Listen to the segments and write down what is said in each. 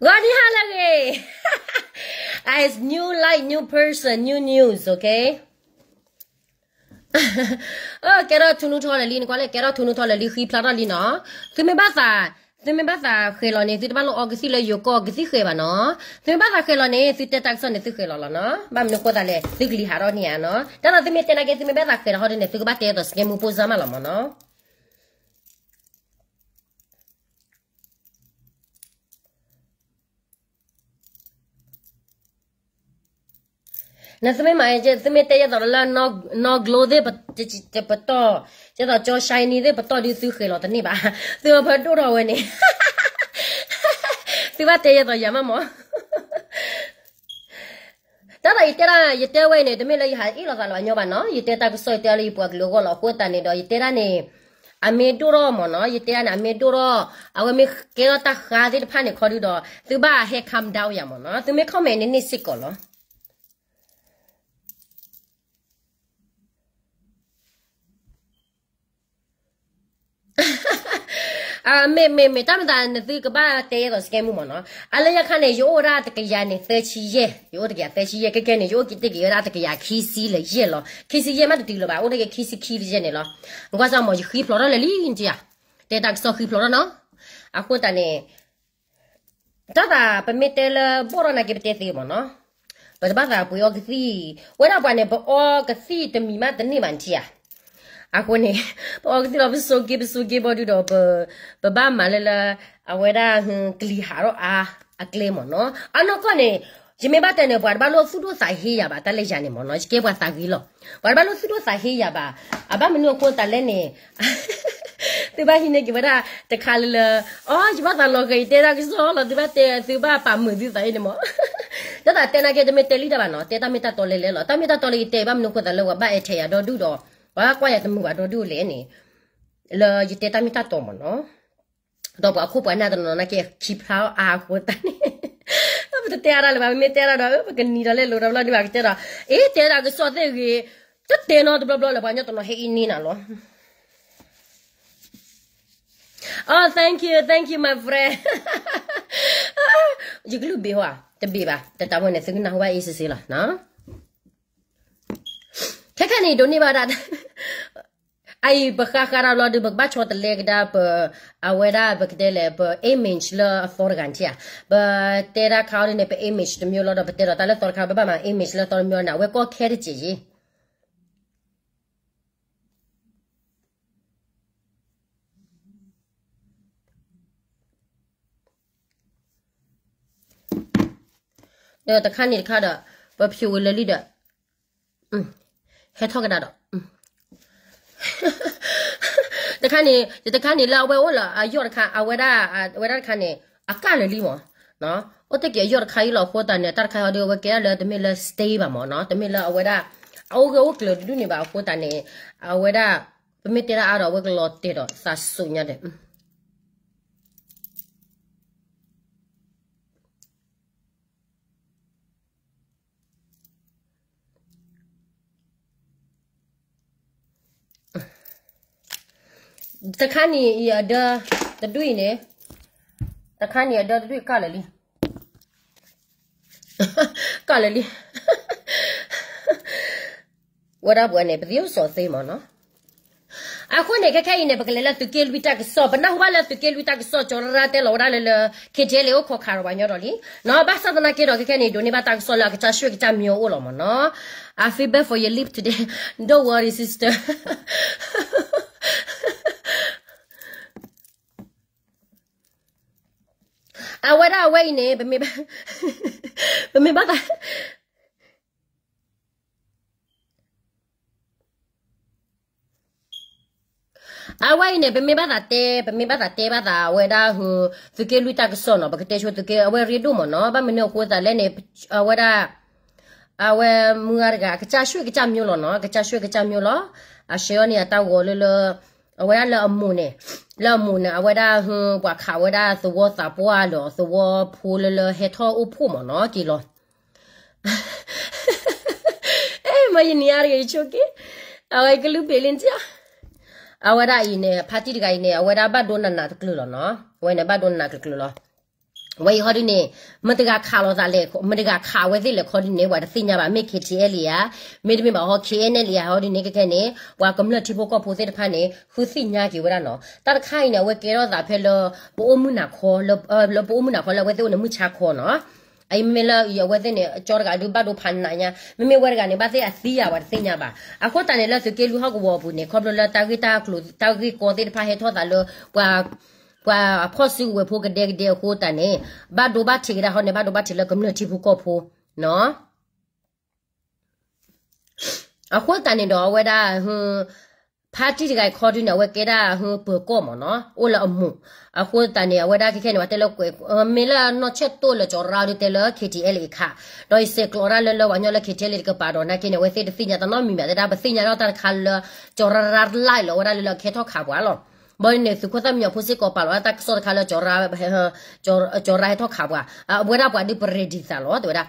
Gani halage. As new light, new person, new news, okay? အော်ကဲတော့ထုံထုံလည်းလီနကွာလေကဲတော့ထုံထုံလည်းလီခီဖလာတော့လီနော်သူမဘာသာသူမဘာသာခေလောနေသူတမလို့အော်ကစီလေယိုကောကစီခေပါနော်သူမဘာသာခေလောနေသူတက်တက်ဆန်နေသူခေလောလာနော်ဘာမနကိုတာလေသူကလီဟာတော့နီယာနော်ဒါတော့သူမတက်နာကသူမဘာသာခေလောဟောနေသူကဘာတဲတော့စကေမူပိုဇာမလာမနော် 那怎么买这怎么带到了那那 glow 的不这这这不到，这到叫 shiny 的不到就收黑了的你吧，这个不多少问你，这把带到什么么？đó là ite ra ite we ne demi lai ha i lo ga lo nyo ba no ite ta so ite li pu lo go lo ko ta ne do ite ra ne a me do ro mo no ite ra na me do ro a we me ke ro ta kha de pha ne kho du do tu ba he come down ya mo no tu me comment ne ni sik ko lo အာမေမေမေတမတာနသကဘာတဲတော့စကဲမှုမနော်အလရခနဲ့ယောရာတကရနေသချီရဲ့ယောတကရသချီရဲ့ကကဲနေယောကိတကရတကရခီစီလေရဲ့လောခီစီရဲ့မတူလို့ပါဦးတကခီစီခီရဲ့နေလောငါစားမခီဖလော်ရလေလီင်ကြီးတဲတက်ဆောခီဖလော်ရနော်အခုတနေတတာပမီတဲလဘောရနာကိတဲသေးမနော်ဘာဘာသာပူယောကစီဝဲတော့ပါနေဘောကစီတမီမတနေမှန်ချီယာ အခုနေပေါ်ကတိတော့ဆိုကေဆိုကေဘောဒူတော့ဘဘာမလလအဝဲဒါကလီဟာတော့အာအကလေးမနော်အနောကနေယမေဘတ်တဲ့ဘာဘာလို့ဖူတို့ဆိုင်ဟေးရပါတလက်ရနေမနော်ကေဘွားစာကြီးလို့ဘာဘာလို့ဖူတို့ဆိုင်ဟေးရပါအဘမနုကိုတလဲနေသူဘာဟိနေကဘာတခါလလအော်ဂျဘတာလောကေတဲတာကစောလသူဘာတဲသူဘာပါမှုဒီဆိုင်နေမတတာတဲနာကေတမေတဲလီတာပါနော်တဲတာမေတာတော်လေလေလောတမေတာတော်လေတဲဘာမနုကိုတလဲဝဘာအထေရတော့ဒူတော့ ဘာကွာရတမှုပါတော့ဒူလေနေလောယတေတမီတာတော့မနော်တော့ဘာခုပွားနာတော့နာကေခိဖလာအာကိုတနေတော့ဘတဲရလာဘာမေတဲရတော့ဘကနီရလေလိုတော့လာဒီဘာကတဲရအေးတဲရကစောတဲ့ကြီးတက်တဲနော်ဘလဘလဘာညတော့ဟေးနီနာလော Oh, thank you, thank you, my friend. You can be hoa, the biba, the tawon is in Hawaii is a sila, no? ခက်ခက်နေဒိုနေပါတာအိုင်ဘခါခါရာလောဒီဘဘချောတလေကဒါပအဝဲဒါဘကတဲ့လေပ image လာဖော်ကန်ချာဘတေရာခေါင်းနေပ image တမျိုးလောတော့ပတေရာတလည်းတော်ခါဘဘမှာ image လာတော်မျိုးနာဝဲကောခဲတဲ့ကြီးတော့တခါနေတခါတော့ဘဖြူဝလလီတော့อืม ဟဲထောက်ကတော့တခါနေတခါနေလာဝဲဝလာအယောတခါအဝဲတာဝဲတာတခါနေအကလည်းလီမောနော်အတက်ကေယောတခါလောခေါ်တာနေတခါဟောဒီဝဲကဲလည်းတမီလည်း stay ပါမောနော်တမီလည်းအဝဲတာအောက်ကဝကလဒုနေပါခေါ်တာနေအဝဲတာပမီတရာအရောဝကလောတေတော့စာဆုညတဲ့ တခါနေရဒတတွေ့နေတခါနေဒတတွေ့ကလည်းလီကလည်းလီဝရဘွနဲ့ပဒီစောသေးမနော်အခုနေခက်ခဲနေပကလေးလာသူကဲလူတာကစောဘနာဟဝလာသူကဲလူတာကစောချောရတဲ့လောရလေခေချေလေကိုခါရပါညတော့လီနော်ဘာသာနာကေတော့ခက်ခဲနေဒိုနေဘာတာကစောလာကချရွှေကချမျိုးလို့မနော် I feel bad for your lip today don't worry sister အဝရဝိနေဘမေဘမေဘာသာအဝိနေဘမေဘာသာတဲဘမေဘာသာတဲဘာသာဝဲဒါဟူသူကလူတာကစောနော်ဘကတဲချိုသူကအဝဲရီဒိုမနော်ဘာမနောကိုတာလဲနေ အဝဲဒါအဝဲမူရကကချရွှေကချမျိုးလောနော်ကချရွှေကချမျိုးလောအရှေယောနီအတောက်ကိုလလအဝဲလာအမှုနေလာမှုနေအဝဲဒါဟွဘွာခါဝဲဒါသဝသပွားလောသဝဖူလလဟေထောဥဖူမနော်ကီလောအေးမယနီယာရီချိုကေအဝဲကလူပေလင်ချာအဝဲဒါအင်းနေဖာတိတကိုင်းနေအဝဲဒါဘတ်ဒိုနနာတကလူလောနော်ဝဲနေဘတ်ဒိုနနာတကလူလော ဝေဟောဒီနေမတကခါလောသာလေမတကခါဝဲသိလေခေါ်ဒီနေဝါတသိညာပါမေခေတီအလီယာမေဒမီမဟောခေနေလီယာဟောဒီနေကကနေဝါကမလတိဖို့ကဖို့တဲ့ဖာနေခုသိညာကြီးဝရနော်တတ်ခိုင်နေဝဲကေရောသာဖဲလောပိုးမှုနာခေါ်လောပိုးမှုနာခေါ်လောဝဲသို့နမှုချခေါ်နော်အိုင်မေလာရဝဲတဲ့နေကြောရကဒူဘတ်ဒူဖန်နာညာမမေဝဲကနေဘာသိအသီးရပါသိညာပါအခုတန်နေလဲစ ကေလူဟောကဝဘူးနေခေါပလတာဂီတာကလူတာဂီကိုတဲ့ဖာဟေထောတာလောဝါကွာအဖို့စုဝဖို့ကတဲ့တဲ့ဟိုတန်နေဘာဒိုဘာချေရဟောနေဘာဒိုဘာချေလကမ္နတီဖို့ကောဖို့နော်အခုတန်နေတော့ဝဲတာဟွန်းဖာတီတကခေါ်ဒီနဝဲကေတာဟိုပကောမနော်အိုလာအမှုအခုတန်နေဝဲတာခဲနေဝတဲလောက်ကွယ်မေလာနော်ချက်တိုလကြောရာဒီတဲလ KTL ခါတော့စေကလောရာလလဝညလ KTL ကပါတော့နာကိနေဝဲစေတသိညာတနော်မိမြတဲ့ဒါပသိညာတော့တခါလကြောရာရာလိုက်လောဝရလခေထောခါပွားလောဘောနေစုခသမြောဖို့စကောပါလောတက်စောခါလကြောရာဘဟကြောကြောရာထောခါပွားအဝဲတာပွားဒီပရဒီသလောတို့ဒါ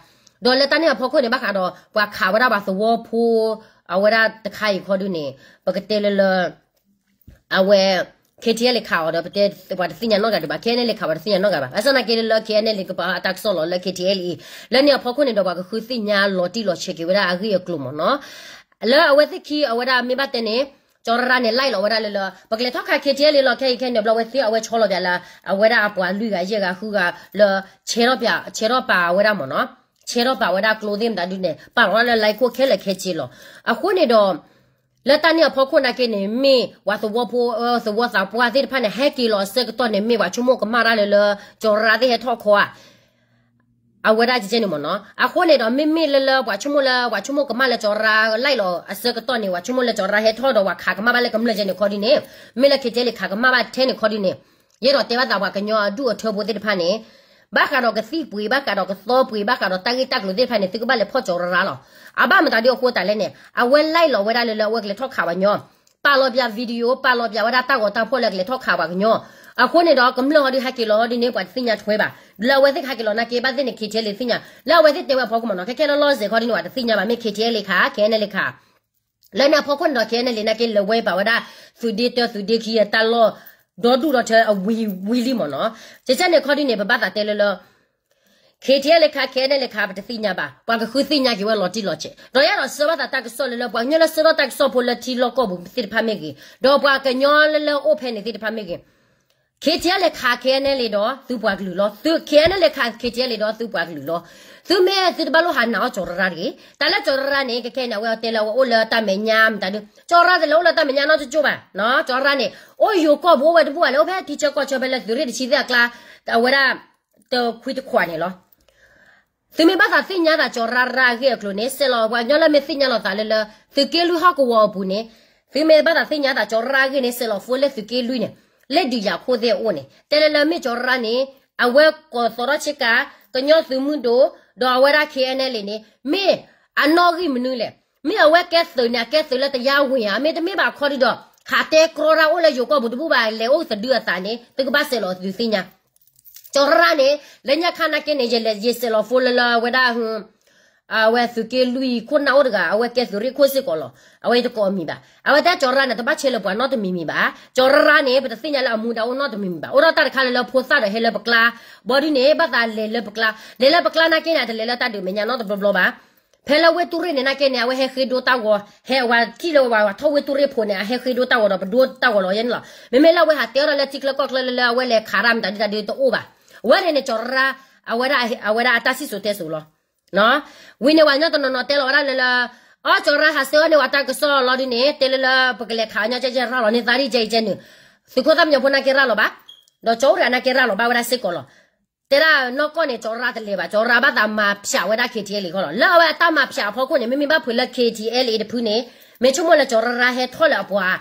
ဒေါ်လက်တန်နေဖောက်ခွနေဘာခါတော့ပွားခါဝရပါသဝဖိုးအဝရတခိုင်ခေါ်ဒုနေပကတဲလလအဝဲ KTL လေခါတော့ပတဲဘာသိညာတော့ကဘာ KNL လေခါဘာသိညာတော့ကဘာအစနာ KNL လ KNL လေကဘာအတက်ဆောလလ KTL လနေဖောက်ခွနေတော့ဘာခုသိညာလော်တီလော်ချက်ကေဝရအဂီယကလုမနော်လောအဝဲသိခီအဝရမေဘတ် နေကျော်ရနေလိုက်လောဝရလေလောပကလေထောက်ခါခေတီလေလောခဲခဲနေဘလဝဲစီအဝဲချောလောပြလာအဝဲရအပွားလူကရေကခုကလောချေရောပြချေရောပါဝဲရမနော်ချေတော့ပါဝဒါကလိုဒင်းဒါဒုနေပါဝလာလိုက်ကိုခဲလက်ခဲချီလို့အခုနေတော့လက်တန်ရဖောခုနာကနေမေဝါသဝဖိုသဝစာပွားတဲ့ဖာနေဟက်ကီလောစကတော့နေမေဝါချုံမကမာရလေလကျော်ရတဲ့ထောက်ခွာ အဝရကြည့်နေမနော်အခုနေတော့မေမေလလဝါချုံမလဝါချုံမကမလကျော်ရလိုက်လောအစကတော့နေဝါချုံမလကျော်ရဟဲထောတော့ဝါခါကမပါလေကမလကျနေခေါ်ဒီနေမေလခေတဲလေခါကမပါထဲနေခေါ်ဒီနေရေတော့တေဝတာဝါကညောအဒူအထောဖို့တဲ့ဖာနေဘာကတော့ကစီပွေဘာကတော့ကသောပွေဘာကတော့တန်ကြီးတက်လို့ဒီဖိုင်နေသူကဘာလေဖော့ကြော်ရရလောအဘမတာဒီကိုတာလဲနေအဝဲလိုက်လောဝဲတာလေလောဝဲကလေထောက်ခါပါညောပါလောပြဗီဒီယိုပါလောပြဝဒါတောက်တာဖော့လက်ကလေထောက်ခါပါညော အခုနေတော့ကမလို့ဒီဟက်ကီလောဒီနေပွားစညာထွဲပါလာဝဲသိခက်ကီလောနာကေပါသိနေခေချဲလေစညာလာဝဲသိတေဝဖောက်ကမနော်ခက်ခဲလောလောစေခေါ်ဒီနေဝါစညာပါမေခေချဲလေခါခဲနေလေခါလနာဖောက်ခွန်တော့ခဲနေလေနာကေလဝဲပါဝဒါသူဒီတသူဒီခီရတလောဒေါ်ဒူတော့တဲ့အဝီဝီလီမနော်ချက်ချက်နေခေါ်ဒီနေပပတာတဲလောလောခေတီလေခါခဲနဲ့လေခါပတသိညာပါပွာကခုသိညာကဝလော်တီလော်ချေတော့ရတော့စဝတာတက်ဆောလလပွာညလစရတက်ဆောပိုလတီလောကောဘူးသိဖာမေကြီးတော့ပွာကညောလလအိုဖဲနေသိဖာမေကြီး ခေတီလေခါခဲနဲ့လေတော့သူပွာကလူလောသူခဲနဲ့လေခါခေတီလေတော့သူပွာကလူလောသူမဲသူဘလို့ဟာနော်ကြော်ရရီတလည်းကြော်ရနေကခဲနေဝဲတဲလောအိုလတမညာမ်တတူကြော်ရတယ်လို့လတမညာနော်ကြိုးပါနော်ကြော်ရနေအိုယိုကောဘဝဲတပွားလောဖဲတီချာကောချဘလက်သူရတချီတဲ့ကလာဝရတော့ခွိတခွာနေလောသူမေဘာသာသိညာတာကြော်ရရာခဲ့ကလို့နေဆလောဘွာညလမေသိညာလောတာလေလသူကဲလူဟာကိုဝဘူးနေသူမေဘာသာသိညာတာကြော်ရခဲ့နေဆလောဖိုလေသူကဲလူနေ လက်ဒီရခိုးတဲ့အိုနေတဲလလမေကြော်ရနေအဝဲကိုသောရချစ်ကကညောသူမှုတို့ဒေါ်ဝရခေအနဲ့လေနေမေအနော်ကြီးမနူးလေမေအဝဲကဲသွနာကဲသွလက်တရားဝင်ရမေတမေပါခေါ်ဒီတော့ခါတဲကရောရာအိုလေယောကဘူးဘူးပါလေအိုသဒူအတာနေတကဘာဆလောသူသိညာကျော်ရနေလညခနာကနေကြလေရေစလောဖိုလလာဝဒါဟွန်း အဝဲသူကေလူခုနာဝဒကအဝဲကဲသူရီခိုစစ်ကောလအဝဲတကောမီပါအဝဲတာကျော်ရနေတပတ်ချေလပွားတော့တမီမီပါကျော်ရနေပတစညာလာအမှုတော်တော့တမီမီပါဩရတာခါလေလဖိုဆာဟဲလပကလာဘော်ဒီနေဘတာလေလပကလာလေလပကလာနာကိနာတလေလတာတူမညာတော့ဘလဘလပါဖဲလဝဲတူရနေနာကိနေအဝဲဟဲခေဒိုတာဝဟဲဝါတီလောဝါထောဝဲတူရဖိုနေဟဲခေဒိုတာဝတော့ဘဒိုတာဝလောယ န်လာမေမေလဝဲဟာတဲရလက်တိကလကောကလလဝဲလေခါရမ်တဒီတဒီတော့အိုပါဝရနေကြော်ရာအဝရအဝရအတစီဆိုတဲ့ဆိုလို့နော်ဝင်းနေဝါညတော့နော်တဲလောရလလာအော်ကြော်ရာဟာစောနေဝတာကစောလော်ဒီနေတဲလလာပကလေခါညာကြကြရာလောနေသားရီကြိကျနေစုခေါ်တယ်ညဖနာကေရာလောပါတော့ကြော်ရနာကေရာလောပါဝရစစ်ကောလောတဲရာနော်ကောနေကြော်ရာတလေပါကြော်ရာဘာတာမာဖြာဝရခေတီလေကောလောလာဝတာမာဖြာဖောခုနေမမဘဖွလခေတီအဲလေတဖူးနေမေချုံမလကြော်ရာဟဲထောလအပွား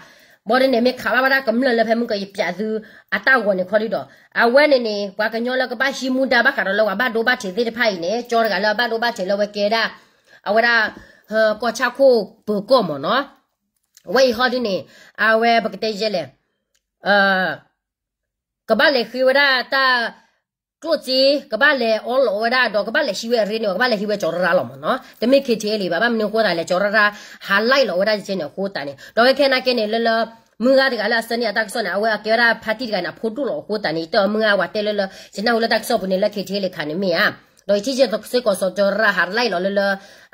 ဘော်ရနေမေခါဘာဘာကမလလဖဲမကပြသူအတောက်ဝင်ခေါ်ရတော့အဝဲနေနေဘွာကညောလကပါရှိမူတာဘကတော့လောဘာဒိုဘချေတဲ့ဖိုင်နေကြောရကလောဘာဒိုဘချေလောဝကေဒါအဝရဟကောချခိုဘကောမနော်ဝေဟောဒီနေအဝဲဘကတဲ့ရဲလေအာကဘာလေခိဝရတာ ตัวจีกบ้าเลยออลอวดาดอกกบ้าเลยชิเวเรนกบ้าเลยชิเวจอร์ราลอมเนาะแต่ไม่เคเจเลยบ้าบ้ามันก็ได้เลยจอร์ราหาไล่ลอวดาเจเนี่ยโคตรเนี่ยดอกแค่นักเนี่ยเลลมึงอะไรกันล่ะสนิทตักสนเอาไว้เกี่ยวกับพัฒน์กันนะพูดดูหรอกโคตรเนี่ยแต่มึงเอาวัดเตลเลยฉันเอาเลยตักสอบเนี่ยเลยเคเจเลยคันเนี่ยมีอ่ะดอยที่จะตกซึกสจระหาไล่ลอเลย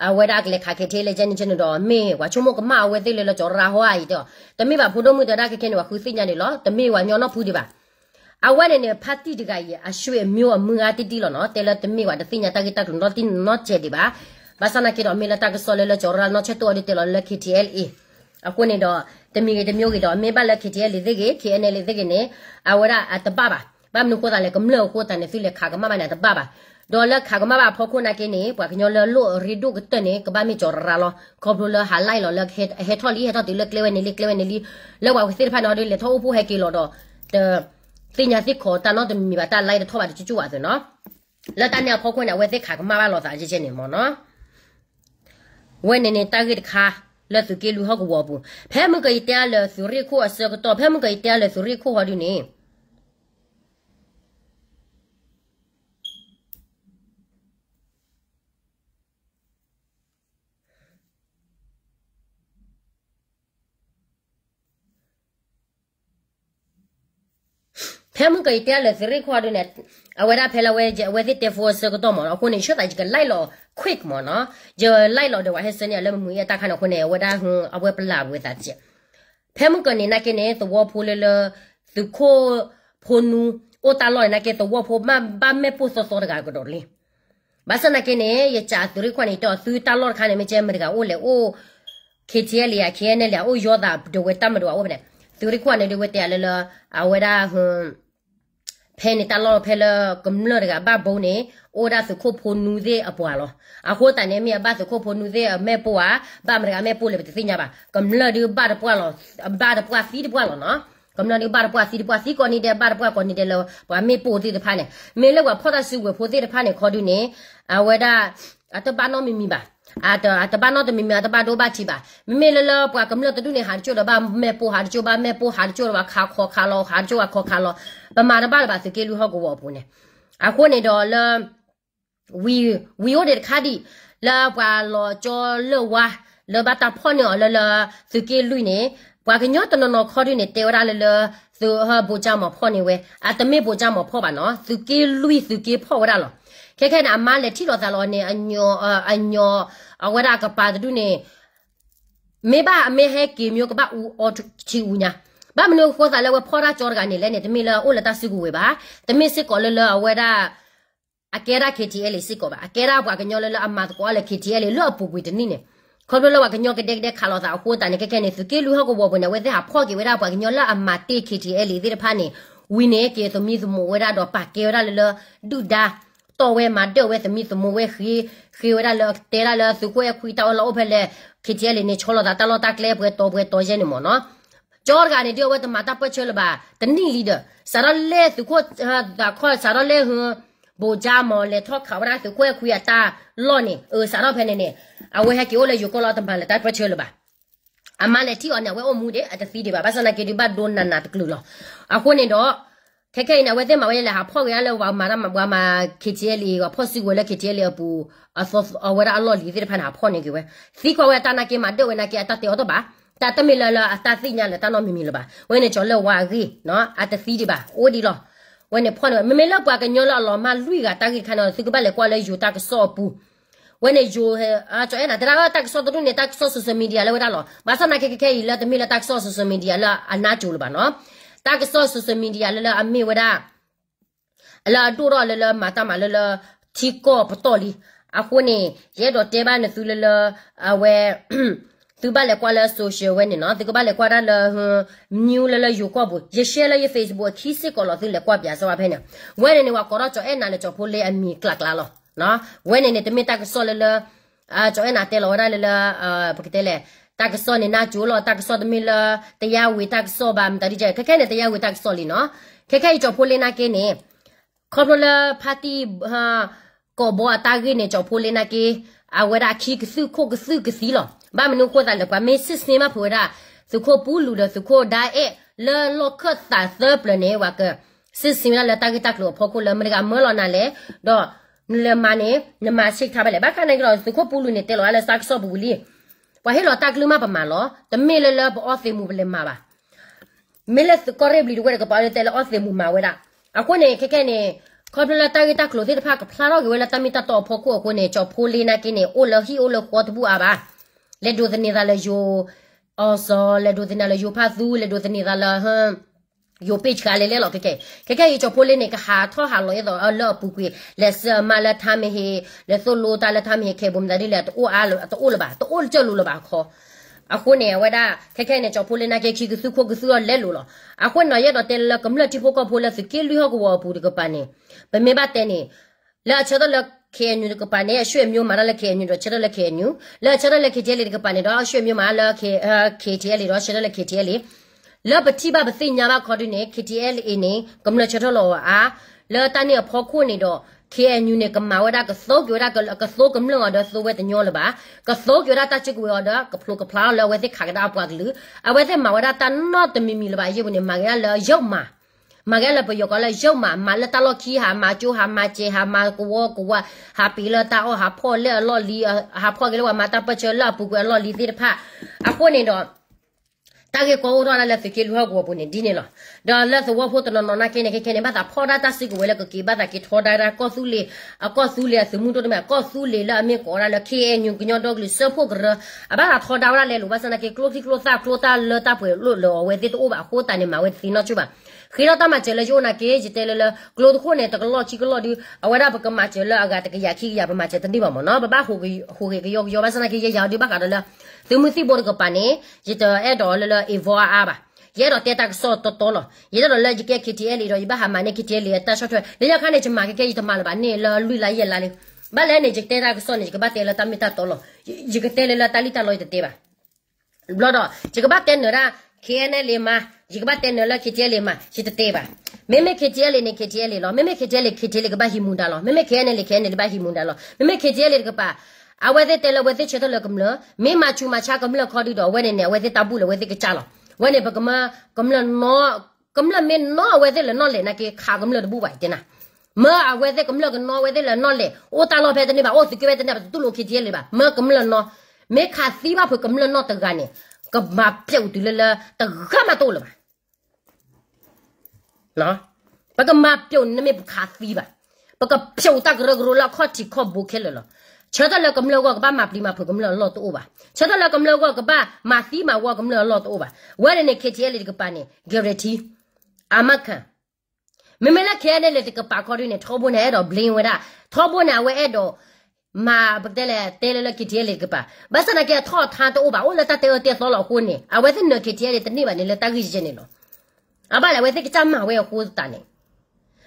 เอาไว้ดักเลยคาเคเทเลยเจนเจนดอเมว่าชั่วโมงก็มาเอาไว้เตเลยจอระหัวอีเดียวแต่ไม่แบบพูดดูมือแต่ได้แค่เนี่ยว่าคือสิ่งอย่างเดียวแต่ไม่ว่าย้อนนอพูดดีบ่า အဝဲနေဖတ်တိတကကြီးအရွှေမျိုးမငါတိတိလောနော်တဲလတမိဝါတသိညာတကတကလောတင်နော်ချေဒီပါဘာစနာကေတော့မေလတကဆောလေလကြောရာနော်ချက်တော့ဒီတဲလောလက်ခေသေးလေအခုနေတော့တမီတမျိုးကတော့မေဘလက်ခေတဲ့လေသိကေ KNL လေသိကေနေအဝရအတပပါဘာမနကိုတာလေကမလို့ကိုတာနေဖိလေခါကမမနာတပပါဒေါ်လာခါကမပါဖောခုနာကေနေပွာကညောလလို့ရီဒုကတနေကဘာမီချောရာလောခေါပလိုလဟာလိုက်လောလဟက်ဟက်ထော်လီဟက်ထော်တီလကလေဝနေလီကလေဝနေလီလောက်ဝသိဖာနော်ဒီလေထောဖို့ဟဲကီလောတော့ တသိညာသိခေါ်တာနော်တမီပါတာလိုက်တော့ပါချူချူပါဆိုနော်လက်တနေဖောခုနာဝဲသိခါကမပါလောသာချင်းချင်းနေမော်နော်ဝဲနေနေတာဂစ်ခါလသူကေလူဟောကဝဘူးဖဲမကီတဲလသူရီခိုအစကတော့ဖဲမကီတဲလသူရီခိုဟောဒီနေ မကီတဲလသူရီခိုဒီနေအဝရဖဲလဝဲကြဝဲတဲ့ဖောစကတော့မနော်ခုနေရှေ့တိုင်ကလိုက်လော quick မနော်ဂျလိုက်လောတော့ဟဲစနေလည်းမွေးရတာခဏခုနေဝဒါဟွအဝဲပလာဝဲတာကြဖဲမကနေနကနေသဝဖိုလေလသူခိုဖိုနူအိုတာလောနကေသဝဖိုမဘာမေပူစောစောတကကတော့လေဘာစနကနေရချာသူရခွနေတော့သူတာလောခါနေမကျဲမတကအိုလေအိုခေချဲလီယာခဲနေလအိုယောတာဒဝဲတမတော့ဝဲသူရခွနေဒဝဲတဲလလအဝဲဒါဟွ ဖဲနေတာလောဖဲလကမ္လရကဘာဘုံနေအိုဒါစခုဖိုနူသေးအပွာလောအခုတန်နေမြဘာစခုဖိုနူသေးမဲပွာဘာမရကမဲပိုလေပတိညာပါကမ္လဒီဘာပွာလောဘာပွာစီပွာလောနော်ကမ္လဒီဘာပွာစီပွာစီကိုနေတဲ့ဘာပွာကိုနေတဲ့လောဘာမေပိုတိတဖာနေမေလောကဖောတာစုဝဖိုတိတဖာနေခေါ်ဒူနေအဝဒါ အတဘာနောမီမီပါအတအတဘာနောတမီမီအတဘာဒိုဘာချီပါမေလလပွာကမ္လတဒူနေဟာချိုတော့ဘာမေပိုဟာချိုဘာမေပိုဟာချိုတော့ခါခေါ်ခါလောဟာချိုခေါ်ခါလောပမာရပါပါစကေလူဟောကိုဝပူနေအခုနေတော့လဝီဝီယိုတဲ့ခါဒီလာပွာလောချောလောဝါလဘတာဖောညောလလစကေလူနေပွာကညောတနနခေါ်ရနေတေဝရလလသူဟာဘူကြမဖောနေဝဲအတမေဘူကြမဖောပါနော်စကေလူစကေဖောရလော ခဲခဲနာအမလက်ထီလောသာလောနေအညောအညောအဝရကပါတူနေမေဘာအမေဟဲကေမျိုးကပါဦးအော်ချီဦးညာဘာမလို့ခေါ်တာလဲဝဖော်ရာကြောကနေလဲနေတမီလာအိုလတာစုကူဝေပါတမီစစ်ကောလလအဝဲတာအကဲရာ KTL စစ်ကောပါအကဲရာဘွားကညောလလအမတ်ကောလေ KTL လောပူပူတနိနေခေါ်လို့လောကညောကတဲ့တဲ့ခါလောသာဟိုတန်ကဲကဲနေစကေလူဟောကဘောဘနေဝဲတဲ့ဖော့ကေဝဲတာဘွားကညောလအမတ်တေ KTL ဒီတဖာနေဝီနေကေသမီသမဝဲတာတော့ပါကေရလလဒူဒါ တော်ဝဲမာတော့ဝဲသမီးသမဝဲခီခီဝရလောက်တဲရလောက်သူကွဲခွီတော်လောက်ဖဲလေခီကျဲလေနေချောလာတာလောက်တက်လေပွဲတော်ပွဲတော်ရဲနေမော်နော်ကြောရကနေတော့ဝဲတမတာပတ်ချလပါတနီလီဒစရလဲသူကိုဒါခေါ်စရလဲဟွဘူဂျာမော်လေထောက်ခါဝရသူကွဲခွီရတာလောနေအစရဖဲနေနေအဝဲဟကီအိုလေယူကလာတမလေတက်ပတ်ချလပါအမလည်းတီအောင်နဲ့ဝဲအမှုတဲ့အတသီးတွေပါဘာစနာကေဒီဘတ်ဒွန်နနာတကလူလောအခုနေတော့ ခဲခဲနေဝဲတဲ့မဝဲလေဟာဖောက်ရလဲဝါမာရမဝါမာခေချဲလီကဖောက်စီဝဲလေခေချဲလီပူအဆောအဝဲအလော်လီတဲ့ဖနာဖောက်နေကြဝဲစီကွာဝဲတာနာကေမတဲ့ဝဲနာကေအတတဲ့တော့ပါတာတမီလာလာအတာသိညာလေတာနော်မီမီလပါဝဲနေကျော်လောဝါကြီးနော်အတသီးဒီပါအိုဒီလောဝဲနေဖွန်မမေလောက်ပွားကညောလောလောမလူကတာကိခနော်စကဘလေကွာလေယူတာကစောပူဝဲနေယူဟအာကျော်အဲ့နာတရာတက်ဆောတူနေတက်ဆောဆိုရှယ်မီဒီယာလေဝဲ တာလောဘာစနာကေကေကေလာတမီလာတက်ဆောဆိုရှယ်မီဒီယာလာအနာကျူလပါနော်တက်ဆောဆိုရှယ်မီဒီယာလာအမေဝဲတာအလာတူရောလေလမတာမလေလချီကောပတော်လီအခုနေရဲတော့တဲပါနေသူလေလအဝဲသူဘာလဲကွာလဲ social ဝဲနေနော်သူကဘာလဲကွာရလဲဟမြူလဲလဲယူကွာဘူးရရှဲလဲရ Facebook ခီးစစ်ကောလို့သူလဲကွာပြဆိုပါဖဲနေဝဲနေနေဝါကောတော့ကျော်အဲ့နာလဲကျော်ဖိုးလဲအမီကလကလာလောနော်ဝဲနေနေတမင်တက်ဆောလဲလဲအာကျော်အဲ့နာတဲလောရလဲလဲအာပကတဲလဲ တက်ဆောနေနာကျိုးလောတက်ဆောတမီလဲတရားဝေတက်ဆောဘာမတရီကျခက်ခဲနေတရားဝေတက်ဆောလီနော်ခက်ခဲကျော်ဖိုးလဲနာကဲနေခေါပလဖာတီဟာကောဘောတာဂိနေကျော်ဖိုးလဲနာကေအဝဲရာခီကစုခိုကစုကစီလောဘာမနုခိုတာလေကွာမေစစ်စနေမဖိုရာစုခိုပူလူဒစုခိုဒါအဲလေလောခတ်တာသပလနေဝကစစ်စင်လာတာဂီတက်လို့ဖော်ကိုလမရကမလောနာလေတော့နလမနေနမရှိထားပါလေဘာကနေကြောစုခိုပူလူနေတဲလောလဲစက်ဆော့ဘူးလီ ပဟေလောတာကလမပမာလောတမေလလဘောသေမှုပလမပါမေလစကောရေဘလီဝဲကပါလေတဲလောသေမှုမာဝဲတာအခုနေခဲခဲနေခေါပလတာဂီတာကလိုသေတဖကဖလာရောဝဲလာတမီတာတော့ဖို့ကိုကိုနေချောဖိုးလေးနာကင်းနေအိုလဟီအိုလခေါ်တဘူးအပါလက်ဒိုသနေသာလေယိုအော်စောလက်ဒိုသနေလေယိုဖာသူလက်ဒိုသနေသာလာဟမ် yo page ka le le lo keke keke ye chopo le ne ka ha tho ha lo ye do lo pu kwi le se ma la tha me he le so lo ta la tha me ke bum da ri le to o a lo to o lo ba to o lo lo lo ba kho အခုနေဝဒခက်ခဲနေကြောဖိုးလနာကခိကစုခုကစုရလဲလို့လားအခုနော်ရတော့တယ်လကမလတိဖို့ကဖိုးလစကီလူဟောကဝပူဒီကပနေပမေဘတဲ့နေလာချတော့လခေညူကပနေရွှေမျိုးမရလခေညူတော့ချရလခေညူလာချရလခေကျဲလေကပနေတော့ရွှေမျိုးမရလခေခေကျဲလေတော့ချရလခေကျဲလေ လပတိဘပသိညာဘခေါ်တဲ့နေ KTL အင်းကမ္လချထလောအာလတန်နေဖောခုနေတော့ KNU ne kamawa da ka so gyo da ka so kam lo da so we de nyo la ba ka so gyo da ta chi gyo da ka phlo ka phla la we de kha da pwa lu a we de ma wa da ta no de mi mi la ba ye bu ne ma ga la yo ma ma ga la ba yo ka la yo ma ma la ta lo ki ha ma chu ha ma che ha ma ko wo ko wa ha pi la ta o ha pho le lo li ha pho ge lo wa ma ta pa che la pu ko lo li de pha a ko ne do တာကေကောရလာလက်ဖကေလူဟာကိုပူနေဒီနေလားဒါလက်သဝဖို့တနော်နာကေနေကေကေနေဘာသာဖော်ဒါတ စစ်ကိုဝဲလက်ကေဘာသာကေထော်ဒါရာကောဆူလေအကောဆူလေစမှုတို့တမကောဆူလေလာအမေကောရလာကေညုကညောဒေါဂလီဆဖို့ကရအဘာသာထော်ဒါရာလေလူဘာစနာကေကလိုတီကလိုသာကလိုတာလတာပွေလို့လောဝဲတိတိုးပါဟိုတန်နေမှာဝဲသီနော်ချူပါခီရတာမကျဲလယိုနာကေဂျတဲလလဂလိုဒခုနဲ့တကလောချီကလောဒီအဝရပကမကျဲလအကတကရခိရပမကျဲတတိပါမနော်ဘဘဟိုကေဟိုကေယောယောဘစနာကေရယောဒီဘကတော့လ သူမစီဘောကပနေဂျတအဲ့တော်လလအေဗွာအားပါရဲတော့တက်တက်ဆော့တော်တော်လို့ရဲတော့လက်ကြက KTL တော့ဒီဘဟာမနဲ့ KTL တတ်ဆော့ထွဲလေရခနဲ့ချမကကဲဒီတမလာပါနေလလူလာရဲလာလေဘာလဲနေကြတဲ့တက်ဆော့နေကြဘာတဲလာတမီတာတော်လို့ကြကတဲလာတလီတာလို့တဲ့ပါဘလောတော့ကြကဘာတဲနရာ KNL မှာကြကဘာတဲနလာ KTL မှာရှိတဲ့ပါမေမေ KTL နေ KTL လို့မေမေ KTL KTL ကဘာဟီမွန်ဒါလို့မေမေ KNL KNL ဘာဟီမွန်ဒါလို့မေမေ KTL ကပါ အဝဲတဲ့တဲလဝဲတဲ့ချက်တော့ကမလို့မေမချူမချကမလို့ခေါ်ဒီတော့ဝဲနေနေဝဲတဲ့တဘူးလဝဲတဲ့ကချလို့ဝဲနေပကမကမလနောကမလမင်းနောဝဲတဲ့လနောလေနကေခါကမလတဘူးပါတဲ့နာမအဝဲတဲ့ကမလကနောဝဲတဲ့လနောလေအိုတာလောဖဲတဲ့နေပါအိုစကေဝဲတဲ့နေပါတူလိုခေကြီးလေပါမကမလနောမေခါစီပါဖကမလနောတကနေကမပြုတ်တူလလတကမတိုးလပါနော်ပကမပြုတ်နမေခါစီပါပကပြုတ်တကရဂရလာခေါတီခေါဘူခဲလလော ချက်တလကမလောကကဘာမပလီမဖကမလောလောတိုးပါချက်တလကမလောကကဘာမသီမဝကမလောလောတိုးပါဝဲနေခေချဲလေကပါနေဂရတီအမခံမမလာခဲနေလေကပါခေါ်ရနေထောဘနေတော့ဘလင်းဝဒထောဘနာဝဲအဲ့တော့မာဘကတဲ့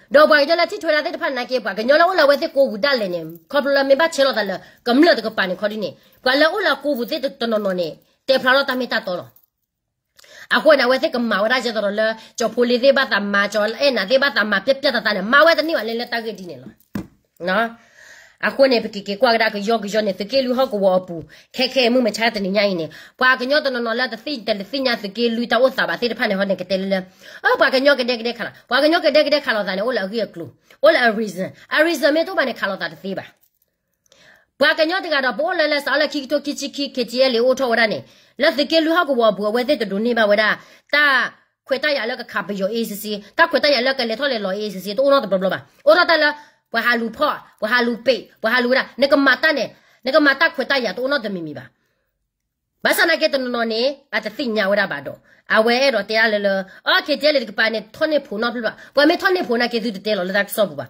တဲလေကတိလေကပါဘာစနာကထောထားတော့ဘာဦးလက်တတဲတဲသောလောက်ခုနေအဝဲတဲ့နကတိလေတနေ့ပါနေလက်တကြီးချနေလို့အဘလည်းဝဲတဲ့ကချမ်းမဝဲဟိုးတန်နေတော့ဘာကြလာတိထွေလာတဲ့ဖန်နာကေပါကညောလာဝလာဝဲတဲ့ကိုဘူးတက်လည်းနေခေါပလာမေဘချေလောတလကမလတကပန်ခေါ်ဒီနေကလာဦးလာကိုဘူးတဲ့တနော်နော်နေတေဖလာတော့တမီတာတော့အခုနဝဲတဲ့ကမဝရကြတော့လကြောဖိုလီသေးဘာတမကြောအဲနာသေးဘာတမပြက်ပြက်တတနဲ့မဝဲတဲ့နေ့ကလည်းလက်တကဒီနေလို့နော် အခုနေပကကေကွာကဒါကယောကယောနေတကေလူဟောကဝပူခဲခဲမှုမချတဲ့ညိုင်းနေပွာကညောတနော်လာတသိတယ်သိညာတကေလူတောသဘာသိတဖတ်နေဟောနေကတဲလေအပွာကညောကတဲ့ကတဲ့ခလာပွာကညောကတဲ့ကတဲ့ခလာတဲ့အိုလာကြီးကလူအိုလာ reason a reason မေတော့ဘာနေခလာတာသိပါပွာကညောတကတော့ပေါ်လဲလဲစားလက်ခိတိုခိချိခိခေချီလေအိုထောရနေလက်တကေလူဟောကဝပူဝဲတဲ့တူနေပါဝဒါတာခွေတရလကခပ်ယော ACC တာခွေတရလကလေထောလေလော ACC တော့တော့ဘလဘလပါအိုရတာလာ ဝဟာလူဖော့ဝဟာလူပိတ်ဝဟာလူရာနကမတာနဲ့နကမတာခွတ်တရတော့တော့တမီမီပါဘာစနာကေတနော်နေအတသိညာဝရပါတော့အဝဲတော့တရားလေလအော်ခေကျလေကပါနေထွန်းနေဖုန်တော့ပြပါဘွယ်မေထွန်းနေဖုန်နာကေသူတဲလောလက်ဆော့ပူပါ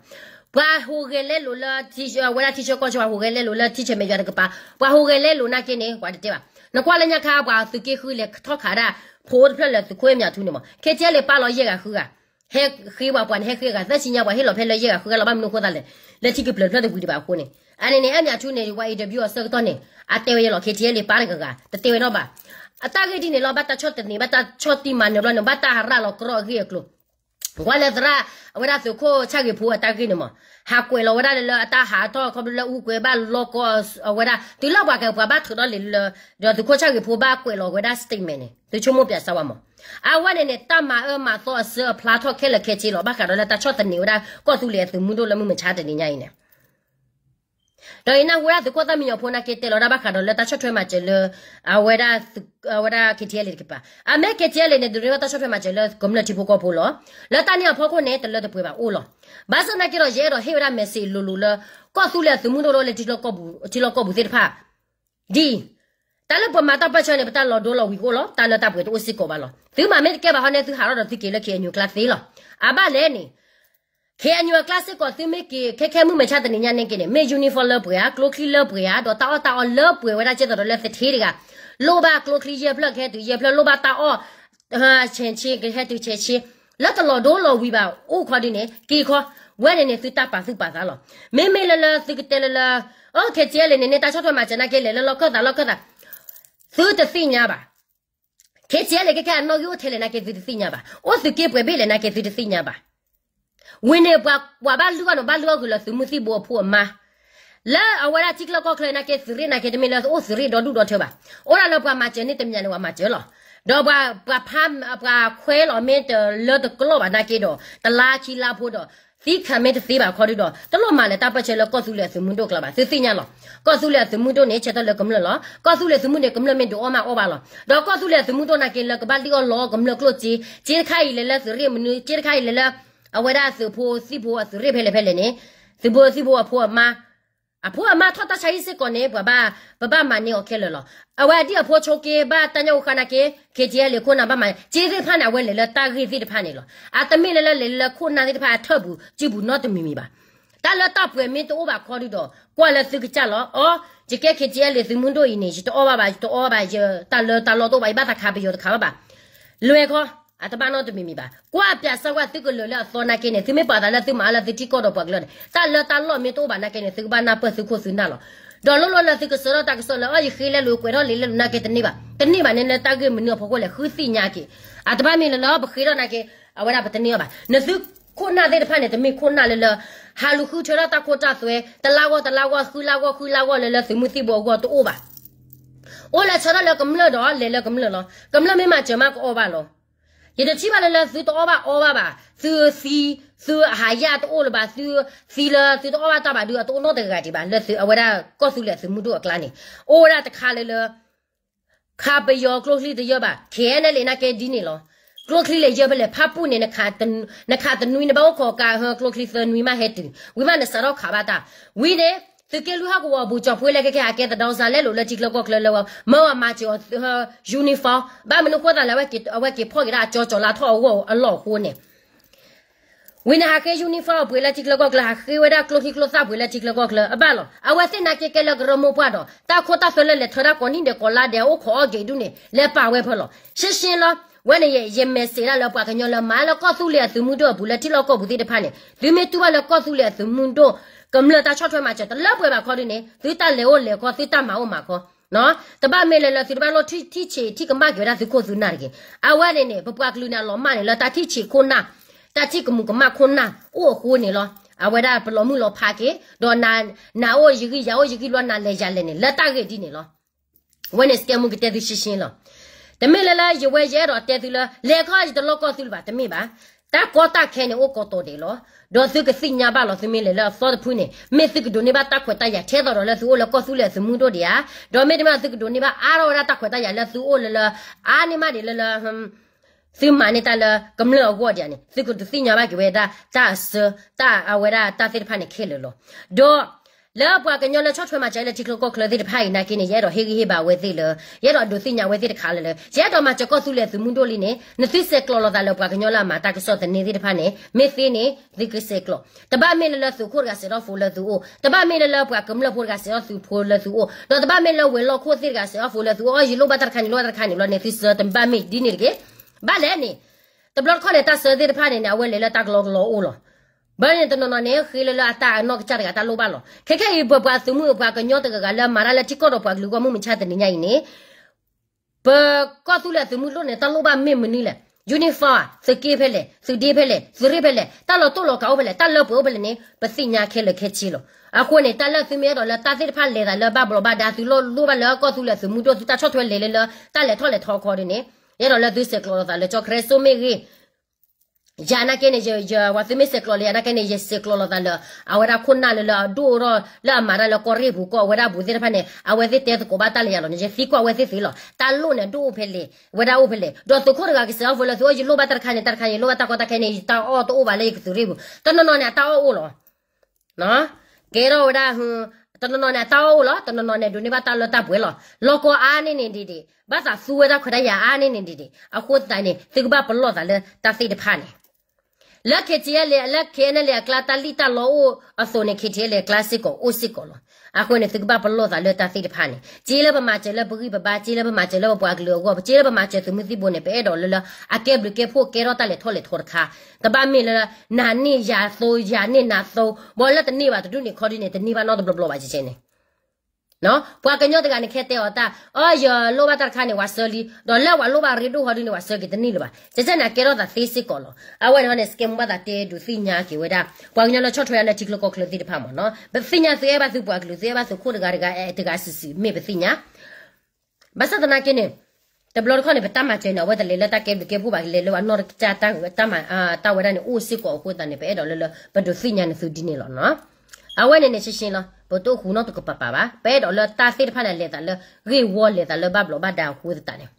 ဘာဟိုကလေးလိုလာတီရှဝရတီရှကောချဝဟိုကလေးလိုလာတီချမေရကပါဘာဟိုကလေးလိုနာကေနေဝါတဲ့ပါနကွာလညခါဘာသူကေခူလေထောခါရာဖိုးဖလက်လက်သူခွေးမြထူးနေမခေကျလေပါလောရကခူက ဟဲခေဝပွန်ဟဲခေကသက်စညာဘဟဲလောဖဲလရကခူကလဘမနခိုးတယ်လက်တိကပလတ်တဲ့ဘူးဒီပါခုနေအနေနဲ့အမြချူနေဝိုင်ဒဘီအစကတော့နေအတဲဝရလောခေတီလေပါရကကတတဲဝတော့ပါအတာဂေဒီနေလောဘတာချော့တနေဘတာချော့တီမန်လောနဘတာဟာရာလောကရောဂီကလို ဝါလဒရာဝရသုခိုချကေဖူအတာဂေနမဟာကွေလောဝရလအတာဟာတော့ခဘလဥကွေဘာလောကောဝရတီလောဘကဘာဘထတော့လေလောသုခိုချကေဖူဘာကွေလောဝရစတိတ်မန်နေသူချုံမပြဆာဝမအဝနဲ့နဲ့တမအမတော့ဆဖလာတော့ခဲလခဲချီလောဘကတော့လက်တချော့ တနေဝရကောသူလေသူမှုတို့လမှုမချတဲ့နေညိုင်းနေတော့ ina wera de kota minyo pona ke te lo raba khado le ta chotwe ma chele a wera wera ke tiele ke pa a me ke tiele ne de ta chotwe ma chele komla tipo ko polo le ta ni a phoko ne te le de pwe ba o lo ba sa na ke ro ye ro he wera me se lu lu le ko su le su mu ro le ti lo ko bu ti lo ko bu te pa di ta le po ma ta pa chane ta lo do lo wi ko lo ta le ta pwe to o si ko ba lo tu ma me ke ba ha ne tu ha ro ti ke le ke nyu class lo a ba le ni ခေအညွာ class ကိုတင်မေကေခဲခဲမှုမချတဲ့ညနေကနေမေ uniform လပွေရ clock လပွေရတော့တောက်တောက်လပွေဝရချက်တော့လက်သထေးတွေကလိုပါ clock ရပြက်ခဲသူရပြက်လိုပါတောက်ဟာချင်ချေခဲသူချေချေလက်တလော်ဒိုးလော်ဝီပါအိုခွားဒီနေကေခွားဝဲနေနေသူတပါသူပါသားလောမေမေလလသူကတဲလလအိုခဲကျဲလေနေနေတာချောထွက်မှာကျန်နေကလေလလကောတာလကောတာသူတသိညာပါခဲကျဲလေကဲကနော်ယူထဲလေနာကေသူတသိညာပါအိုသူကေပွေဘေလေနာကေသူတသိညာပါ ဝင်းနေပွားပွားဘာလူကတော့ဘာလူကလည်းသူမသိဘောဖို့မှာလာအဝရတိကလကောခလနာကေစရီနာကေတမီလာအိုစရီတော့ဒူတော့ထပါအိုရာလောပွားမှာကျနေတမြန်လောမှာကျလောတော့ဘာဘာဖမ်းဘာခွဲလောမင်းတလောတကလောဘာနာကေတော့တလာချီလာဖို့တော့သီခံမဲတသေးပါခေါ်တော့တလို့မှလည်းတပတ်ချဲလောကော့စုလေစမှုတို့ကလာပါသသိညာလောကော့စုလေစမှုတို့နေချက်တော့လကမလလောကော့စုလေစမှုနေကမလမင်းတို့အမဩပါလောတော့ကော့စုလေစမှုတို့နာကေလကဘာလီကောလောကမလကလို့ကြီးဂျေခိုင်လေလက်စရီမနူဂျေခိုင်လေလက် အဝဒစုဖို့စီဖို့စရိဖဲလေဖဲလေနေစီဖို့စီဖို့အဖို့အမအဖို့အမထတာချိုင်းစကောနေဘဘာဘဘာမနေโอเคလောအဝဒီအဖို့ချိုကေဘာတညောခနာကေခေကျဲလေခုနာဘာမဂျေဒီဖာနာဝဲလေလတာဂီစီတဖာနေလောအတမီလေလေလေခုနာဒီတဖာထပ်ဘူးကြည့်ဘူးတော့တမီမီပါတာလတာပွဲမင်းတော့ဘာခေါ်ရတော့ကွာလေသူကကြလောအော်ဂျကေခေကျဲလေသူမွန်းတို့ဤနေရှိတော့ဘာဘာတော့ဘာတာလတာလောတော့ဘာဘာတာခါပြီးရတခါပါလွယ်ခေါ် အတပနောတမီမီပါကွာပြဆောကတိကလလသောနာကိနေသမေပါဒလာသမာလာတိကောတော့ပကလတာလတာလောမေတော့ဘာနာကိနေသဘာနာပစုခုစနာလောဒေါ်လောလောလာတိကစရတာကစလောအယခေလလူကွေတော့လေလနာကိတနေပါတနေပါနေနေတာကိမနဖကိုလေခူစီညာကိအတပမီလောဘခိရနာကိအဝရပတနေပါနစုခုနာတဲ့ဖာနေတမေခုနာလေလဟာလူခုချရတာကိုတာဆွဲတလာကောတလာကောခူလာကောခူလာကောလေလသမှုတိ 也得起码了了，是多吧，二吧吧，是西是还呀多了吧，是西了是多吧大吧都要多弄得个的吧，那是我那告诉了是木多个呢，我那的看了了，看不要 closely 的要吧，看那里那个地呢咯。กลัวคลีเลยเยอะไปเลยพับปูเนี่ยนะคะตันนะคะตันนุยนะบ้าขอกาเฮกลัวคลีเซนุยมาเฮติวิมันสารขาบาตาวิเนี่ย သူကလူဟာကိုဘူချဖွေးလက်ကကကဲတောင်းစားလဲလို့လက်တိကလောက်ကလောမောမချောယူနီဖောင်းဘာမနခွတ်တာလဲဝက်ကဝက်ကဖော်ကြတာကြောကြောလာထောဝအလောဟိုးနေဝင်းဟာကေယူနီဖောင်းပွေလက်တိကလောက်ကလာခေဝဒါကလောခိကလောစာပွေလက်တိကလောကလအဘလောအဝစနာကေကလကရမောပွားတော့တာခိုတာဖလဲလက်ထရာကောနင်းတဲ့ကောလာတဲ့အိုခေါ်ဂေဒုနေလဲပါဝဲဖလောရှင်းရှင်းလောဝဲနေရဲ့ရမဲစေရလောပွားကညောလမာလကောသူလေသူမှုတော့ဘူးလက်တိလောကောဘူးတိတဖာနေဒီမေတူဘလကောသူလေသူမှုတော့ ကမလတာချော့ထွဲမှာချက်တလက်ပွဲပါခေါ်နေသီတလေကိုလေခေါ်သီတမအောင်မှာခေါ်နော်တပတ်မေလေလသီတပတ်လို့ထိထိချေထိကမကြရသကိုစုနာရကေအဝဲနေနေပပွားကလူနာလောမနေလတာထိချေခုနာတာတိကမှုကမခုနာအိုခိုးနေလောအဝဲဒါပလောမှုလောဖာကေဒေါ်နာနာအိုယကြီးရောယကြီးလောနာလေရလဲနေလက်တကေဒီနေလောဝဲနေစကမှုကတဲ့ရှိရှင်းလောတမေလလာရွယ်ရဲတော့တဲ့သူလလေခါကြီးတလောကောသူပါတမေပါ တာကောတာခဲနေအိုကောတော်တယ်လောဒေါ်စုကစိညာပါလို့စမင်းလေလားစောတဖူးနေမေစကဒိုနေပါတက်ခွက်တရထဲတော်လဲသူအိုလကောစုလဲစမှုတို့တရားဒေါ်မေတမစကဒိုနေပါအာရောရတက်ခွက်တရလဲသူအိုလလအာနေမဒီလလဟမ်စီမနီတလကမလောကောကြနေစကဒစိညာပါက ဝဲတာတာစတာအဝဲတာတာစိတဖာနေခဲလောဒေါ်လောပွားကညောလချော့ထွဲမှာကျဲလေတိကလကောကလတဲ့ဖိုင်နာကင်းရဲတော့ဟေဂီဟေပါဝဲသေးလရဲတော့ဒုသိညာဝဲသေးတခါလေရဲတော့မှာချကောစုလေသူမွန်းတို့လီနေနသိစက်ကလောလောဒါလောပွားကညောလာမှာတာကစောတဲ့နေတဲ့ဖာနေမေသေးနေဒီကစက်ကလောတပတ်မေလလသူခိုရကစေတော့ဖူလသူတပတ်မေလလပွားကမလဖို့ကစေတော့သူဖိုလသူတော့တပတ်မေလဝဲလောခိုသေးကစေတော့ဖူလသူအော်ရီလိုဘတ်ခါနီလိုဘတ်ခါနီလိုနေသိစတပတ်မေဒီနေကေဘာလဲနေတဘလခေါ်နေတာစေတဲ့ဖာနေနဝဲလေလတာကလောကလောအိုလော ဘာရင်တနနနေခေလလာတာနော့ချရကတာလိုပါလောခေခေဘဘသမှုဘကညောတကကလာမာရလာတိကောတော့ဘလူကမှုမချတဲ့ညိုင်နေဘကောသူလက်သမှုလို့နေတလိုပါမင်းမနီလေယူနီဖောင်းစကေဖဲလေစဒီဖဲလေစရိဖဲလေတလောတိုလောကောဖဲလေတလောဘောဖဲလေနေပစိညာခဲလေခဲချီလောအခုနေတလက်သမဲတော့လာတာစစ်ဖတ်လေတာလဘဘလဘဒါသူလို့လို့ဘလကောသူလက်သမှုတော့တာချော့ထွဲလေလေတလက်ထော်လေထော်ခေါ်နေရတော့လက်သူစကလောတာလေချော့ခရဲဆိုမေကြီး ya na kene je je wa fe me se klo le na kene je se klo lo da le a wa ra khona le la do ro la ma ra le ko re bu ko wa ra bu de pa ne a wa de te ko ba ta le ya lo ne je fi ko wa de fi lo ta lo ne do phe le wa ra o phe le do to ko ga ke sa vo le so je lo ba tar kha ne tar kha ne lo ba ta ko ta ke ne ta o to o ba le ke tu re bu to no no ne ta o o lo no ke ro wa ra hu တနနော်နဲ့တောက်လို့တနနော်နဲ့ဒုနေပါတလို့တပ်ပွဲလို့လောကအားနေနေဒီဒီဘာသာစူဝဲတာခရရအားနေနေဒီဒီအခုတိုင်နေတိကဘာပလို့တာလေ တသိတဖာနေလက်ခေချီလေလက်ခေနဲ့လေကလာတလီတလောအစိုးနေခေချီလေကလစစ်ကိုအိုစစ်ကိုလို့အခုနေတိကဘာပလို့တာလေတသိတဖာနေဂျီလေပမာဂျီလေပဂိပဘာဂျီလေပမာဂျီလေပွားကလောကိုဂျီလေပမာဂျီသူမသိဘုန်နေပဲတော့လေအကဲဘလကေဖို့ကေရော နာနေရာသိုးရာနေနာသိုးဘောလက်တနေပါတူနေခေါ်ဒီနေတနေပါတော့ဘလဘလပါချင်ချင်းနေနော်ပွာကညောတကနေခဲတဲ့တာအော်ရလောဘတာခါနေဝါဆလီဒေါ်လာဝါလောဘရီဒူဟောဒီနေဝါဆကီတနီလောပါကျကျနာကေရောတာသေစစ်ကောလောအဝဲနော်နေစကင်ဘာတာတဲဒူသိညာကေဝဒါပွာကညောလချော့ထွေရလက်တိကလကောကလတိတဖာမနော်ဘသိညာသေဘာသူပွာကလူသေဘာသူခိုးတကားတကားအဲတကားစစ်စီမေဘသိညာဘသဒနာကိနေတဘလခေါနေပတမချေနော်ဝဲတလေလက်တကေကေပူပါလေလောနော်ချာတန်တမအာတဝရနေဦးစစ်ကောကိုတန်နေပဲတော့လောဘဒုသိညာနေသူဒီနေလောနော် အဝဲနေနေရှင်းရှင်းလောဘတိုခုနော်တကပပပါပဲတော့လတာစစ်ဖာနဲ့လေတာလရေဝေါ်လေတာလဘဘလဘဒါခုသတန်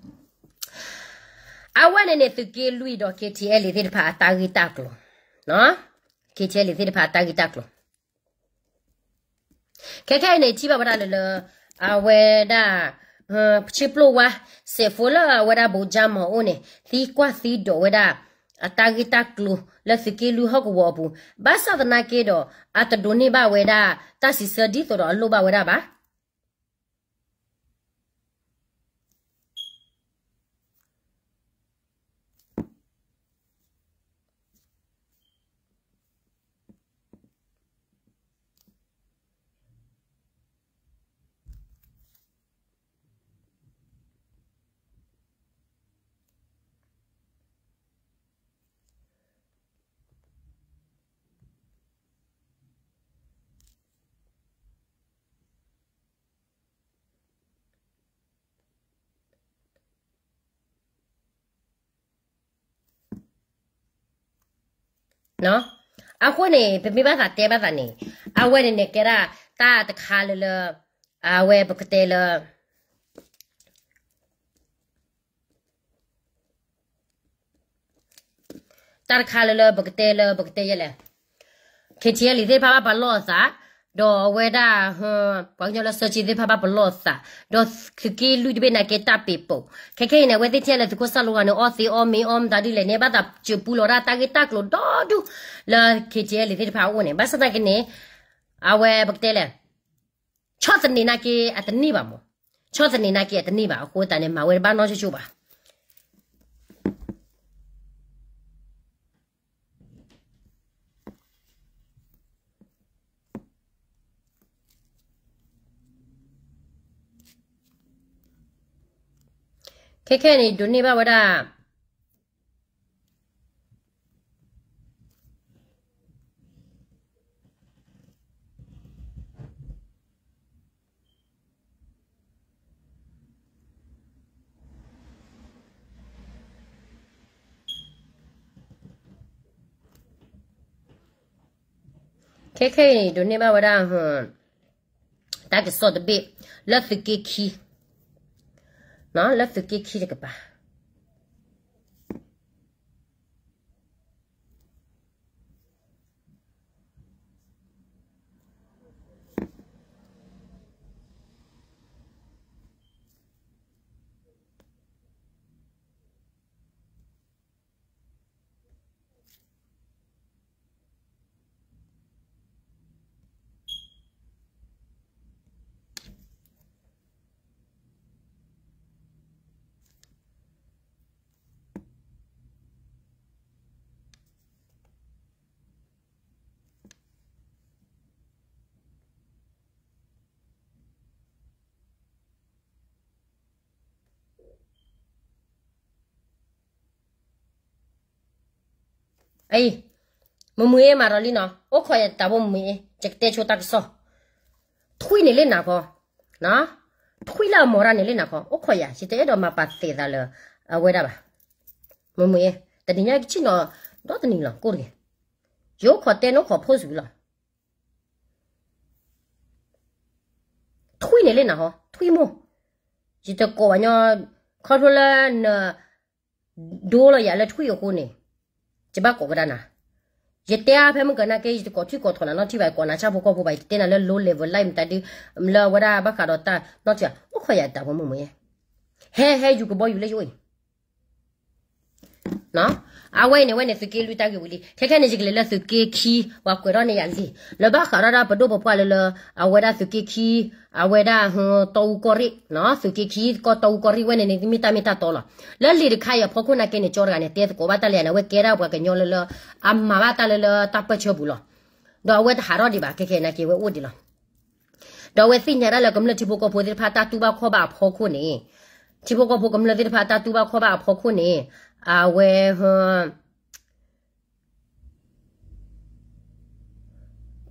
အဝဲနေနေသူကေလူတော့ KTL လေတဲ့ဖာတာဂီတာကလောနော် KTL လေတဲ့ဖာတာဂီတာကလောခဲခဲနေချိပါပါလားလအဝဲဒါဟချစ်ပလိုဝါစေဖိုလာဝဒါဘူဂျာမောနေသီကွာသီဒိုဝဒါ အတာဂီတာကလူလက်စကီလူဟောက်ဝဘူးဘာသာဒနာကေတော့အတဒိုနေဘဝေဒတစီစဒီတော့အလိုဘဝေဒပါ ¿no? Ahuene, pe mi baza te baza ni. Ahuene ne kera ta te khale le awe bukte le. Tar khale le bukte le bukte yele. Ketiye li de baba balo sa. နော်အခုနေပြပြပါတာတဲပါတာနေအဝဲနေကြရာတာတခါလလအဝဲပကတဲလတာခါလလပကတဲလပကတဲရလေခေချီလီသေးပါပါလောစာဒေါ်ဝဲဒါဟပန်းညလစချီသေးပါပါဘလောစာဒေါ်ခကီလူဒီဘေနာကေတာပေပိုခခဲနေဝဲတဲ့ချဲလေဒီကိုဆလောကနော်အော်စီအော်မီအော်ဒါဒီလေနေပါတာချပူလောရာတာကေတာကလောဒေါ်ဒူလာခေချီလေဒီပါဝနေဘာစတာကနေအဝဲဘကတဲလေချော့စနေနာကေအတနီပါမောချော့စနေနာကေအတနီပါအခုတန်နေမှာဝဲဘာနော်ချူချူပါခဲခဲ နေဒုနေပါဝဒခဲခဲနေဒုနေပါဝဒဟွန်းတာကစော့တပိလက်ဖကီ ခီနော်လက်ဖကိခိကပါ အေးမမွေးမှာတော့လीနော်အိုခေါ်ရတာဘမွေးချက်တဲ့ချိုတက်ဆောထွေးနေလေနာကောနော်ထွေးလာမော်ရနေလေနာကောအိုခေါ်ရစီတဲ့တော့မပတ်သေးတာလေအဝဲတာပါမမွေးတတိညာချီနော်တော့တနီလားကိုရီယောခေါ်တဲ့နော်ခေါ်ဖို့စုလားထွေးနေလေနော်ထွေးမို့ဒီတကောညခေါ်ထလာနဒိုးလရလက်ထွေးကိုနေ ကျဘကောကဒနာရတဲ့ဖဲမကနာကေးကိုထွေးကိုထလာနော်တိပိုင်ကောနာချဖို့ကောဖို့ပိုင်တဲ့နာလဲ low level line တတိမလာဝရဘခါတော့တာတော့ချဘခွရတာဘမမရဲ့ဟဲဟဲယူကဘောယူလေယိုနော် အဝဲနေဝဲနေစကေလူတာကဝလီခက်ခက်နေကြလေလစကေခီဝါကွရနေရလီလဘခါရတာပဒိုပပွားလေလအဝဲဒါစကေခီအဝဲဒါဟတောကိုရီနော်စကေခီကိုတောကိုရီဝဲနေနေမီတာမီတာတော်လာလလီရခိုင်ဖခုနာကေနေချောရကနေတဲကိုဘာတလဲနဝဲကေရာဘွားကညောလလအမဘာတလလတပ်ပချဘူးလောတော့ဝဲဟာရဒီပါခက် ခဲနာကေဝဲဦးဒီလောတော့ဝဲစိညာရလကမလတိဘကိုပိုဒီဖာတာတူဘခေါ်ပါဖောခုနေတိဘကိုပိုကမလတိဖာတာတူဘခေါ်ပါဖောခုနေအဝဲဟွန်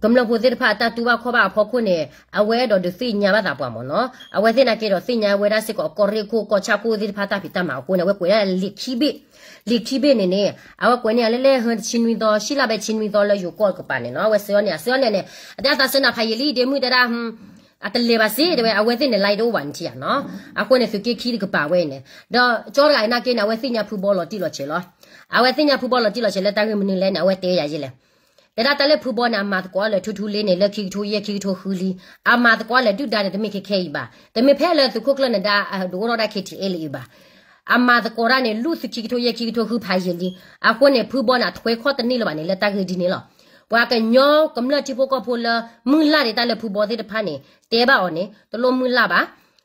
ကမ္လဖို့တဲ့ဖာတာတူပါခေါ်ပါဖော်ခုနေအဝဲတော့ဒီစိညာဘာတာပွားမနော်အဝဲစနေကေတော့စိညာဝဲရစစ်ကိုကော်ရီကိုကောချပူဒီဖာတာဖီတမကိုနေဝဲကိုရလီခိဘိလီခိဘိနေနေအဝဲကိုနေလဲလဲဟန်ချင်းဝီတော့ရှိလာပဲချင်းဝီတော့လဲယူကောကပါနေနော်ဝဲစေောနေစေောနေနေအတတာစနာဖိုင်လီဒေမှုတရာဟမ် အတလေပါစီတဲ့အဝဲသိနေလိုက်တော့ဝန်ချီနော်အခုနေဖကခီကပါဝဲနေတော့ကြောရိုင်နာကေနဝဲသိညာဖူဘောလောတီလောချေလောအဝဲသိညာဖူဘောလောတီလောချေလက်တန်းကမနေလဲနဝဲတေးရကြီးလဲတရတလည်းဖူဘောနာမတ်ကွာလေထူထူလေးနေလက်ခိထူရက်ခိထူခူလီအမတ်ကွာလေတူတာတဲ့မိခေခေပါတမိဖဲလေသူခုကလနဒါဒိုရောဒါခေတီအေလီပါအမတ်ကောရနေလူစခိထူရက်ခိထူခူဖိုင်လီအခုနေဖူဘောနာထွေခေါ်တနေလပါနေလက်တန်းကဒီနေလော ဝါကညောကမလတိဖို့ကဖို့လမူလာရတလည်းဖူဘောတဲ့တဖာနေတဲပါအော်နေတလုံးမူလာပါ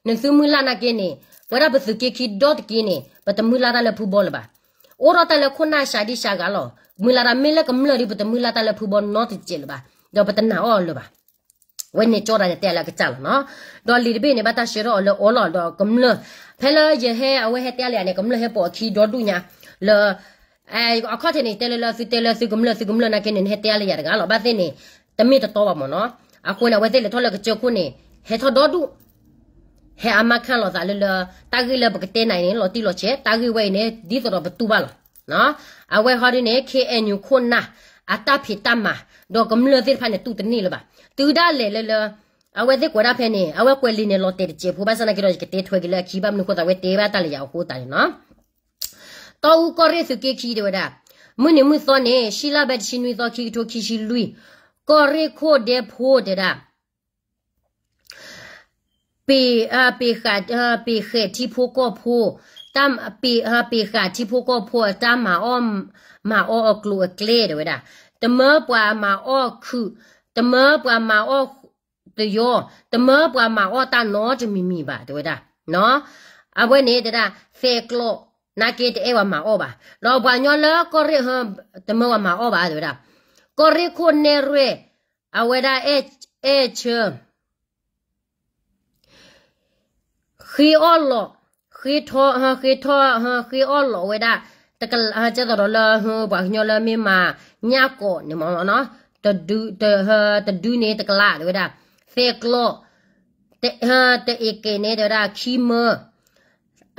နစုမူလာနာကင်းနေဝရဘစကေခီဒေါတ်ကင်းနေပတမူလာရလည်းဖူဘောလပါအိုရတလည်းခုနာရှာဒီရှာကလောမူလာရမင်းလည်းကမလရိပတမူလာတလည်းဖူဘောနော့တကျလပါတော့ပတနာအော်လပါဝဲနေကြောရတဲ့လာကကြလားနော်ဒေါ်လီဘေနေဘတာရှရောလောအော်လောတော့ကမလဖဲလာရဟဲအဝဲဟဲတဲလျာနေကမလဟဲပေါ်ခီဒေါ်ဒူညာလော အဲအခါတဲ့နေတဲလလစီတဲလစီကမလစီကမလနာကနေဟဲတဲလျာတကလောဘာတဲ့နေတမိတတော်ပါမနော်အခုနဝဲတဲ့လေထောလကကြောခုနေဟဲထောဒေါ်ဒူဟဲအမခန့်လောသာလလတာဂီလဘကတဲနိုင်နေလောတီလောချေတာဂီဝဲနေဒီတော့ဘတူပါလောနော်အဝဲဟော်ဒီနေ KNU ခုနာအတဖိတမဒေါကမလသစ်ဖာနေတူတနီလပါတူဒါလေလေလအဝဲတဲ့ကွာဖဲနေအဝဲကွယ်လီနေလောတဲချေဖူဘာစနာကီရောကတဲထွေကလခီဘမ်နုကိုတဝဲတဲဘာတလျာဟိုတာနော် တောဦးကောရစ်စကေခီဒေဝဒမွနေမှုစောနေရှီလာဘတ်ရှင်ဝီသောခီထိုခီရှိလူကောရခိုဒေဖိုဒေဒါပေအပေခတ်အပေခေတီဖိုကောဖိုတမ်အပေအပေခတ်တီဖိုကောဖိုတမ်မာအောမာအောအကလူအကလေဒေဝဒတမပွာမာအောခုတမပွာမာအောတယောတမပွာမာအောတာနောတမီမီပါဒေဝဒနော်အဘွဲနေတဲ့ဒါဖေကလော့ ခေထောဟာခေထောဟာခေအောလောဝဲဒါတကလာကြတော့လာဟဘာညောလာမီမာညာကိုနေမနော်တဒူတဟာတဒူနေတကလာဝဲဒါဖေကလောတဟာတဧကေနေဒရာခီမ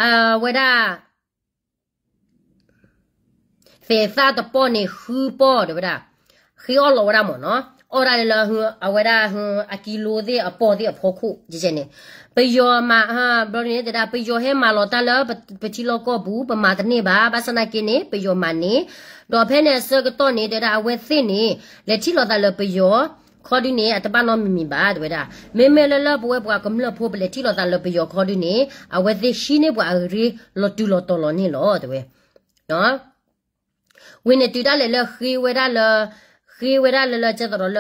အာဝဲဒါဖေသာတပေါ်နေခူပေါ်တယ်ဗဒါခီအောလောဝဲဒါမနော်အော်ရလာ ဟူအဝဲဒါဟူအကီလိုသေးအပေါ်သေးအဖို့ခုကြည့်နေပယောမာဟာဘရင်းတဲ့ပယောဟဲမာလောတလပချီလောကောဘူးပမာတနေပါဘာစနာကိနေပယောမာနေတော့ဖဲနဲ့စကတော့နေတဲ့အဝဲသိနေလက်ချီလောတလပယောခေါ်ဒီနေအတပနောမီမီပါတဲ့ဒါမေမေလလဘွဲဘွားကမလဖို့ပလက်တီလောတလပယောခေါ်ဒီနေအဝဲသိရှိနေဘွားရီလောတူလောတော်လောနေလောတဲ့နော် ဝင်းနေတူတလေလခီဝဲဒါလခီဝဲဒါလလချက်တော်လ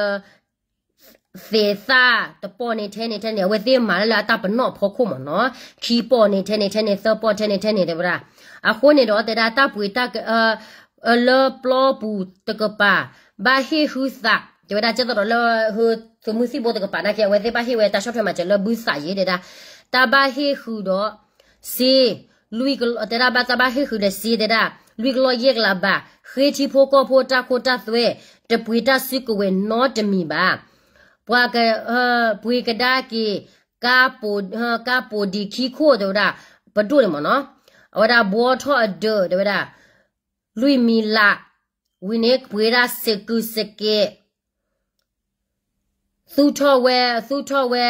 သေသာတပေါ်နေထဲနေထဲနေဝဲသေးမာလာတာပနော့ဖို့ခုမနော်ခီပေါ်နေထဲနေထဲနေသပေါ်ထဲနေထဲနေတယ်ဗျာအခုနေတော့တဲ့တာပွေတာအလောပလောပူတကပါဘာဟီဟူစာဒီဝဒါချက်တော့လောဟူသူမှုစီဘောတကပါနာကဝဲသေးဘာဟီဝဲတာရှော့ဖဲမှာချက်လောဘူးစာရေးတဲ့တာတာဘာဟီဟူတော့စီလူီကတဲ့တာဘာတာဘာဟီဟူတဲ့စီတဲ့တာလူီကလောယေကလာဘာ ခေချီဖိုကိုဖိုတာကိုတာသွဲတပွေတာစီကိုဝဲနော့တမီပါပွာကဟပွေကဒါကီကာပိုဟကာပိုဒီခီခိုဒရာဘဒုရမနော်အဝဒါဘောထောအဒဒဝဒါလူမီလာဝိနေပွေရာစကုစကေသူထောဝဲသူထောဝဲ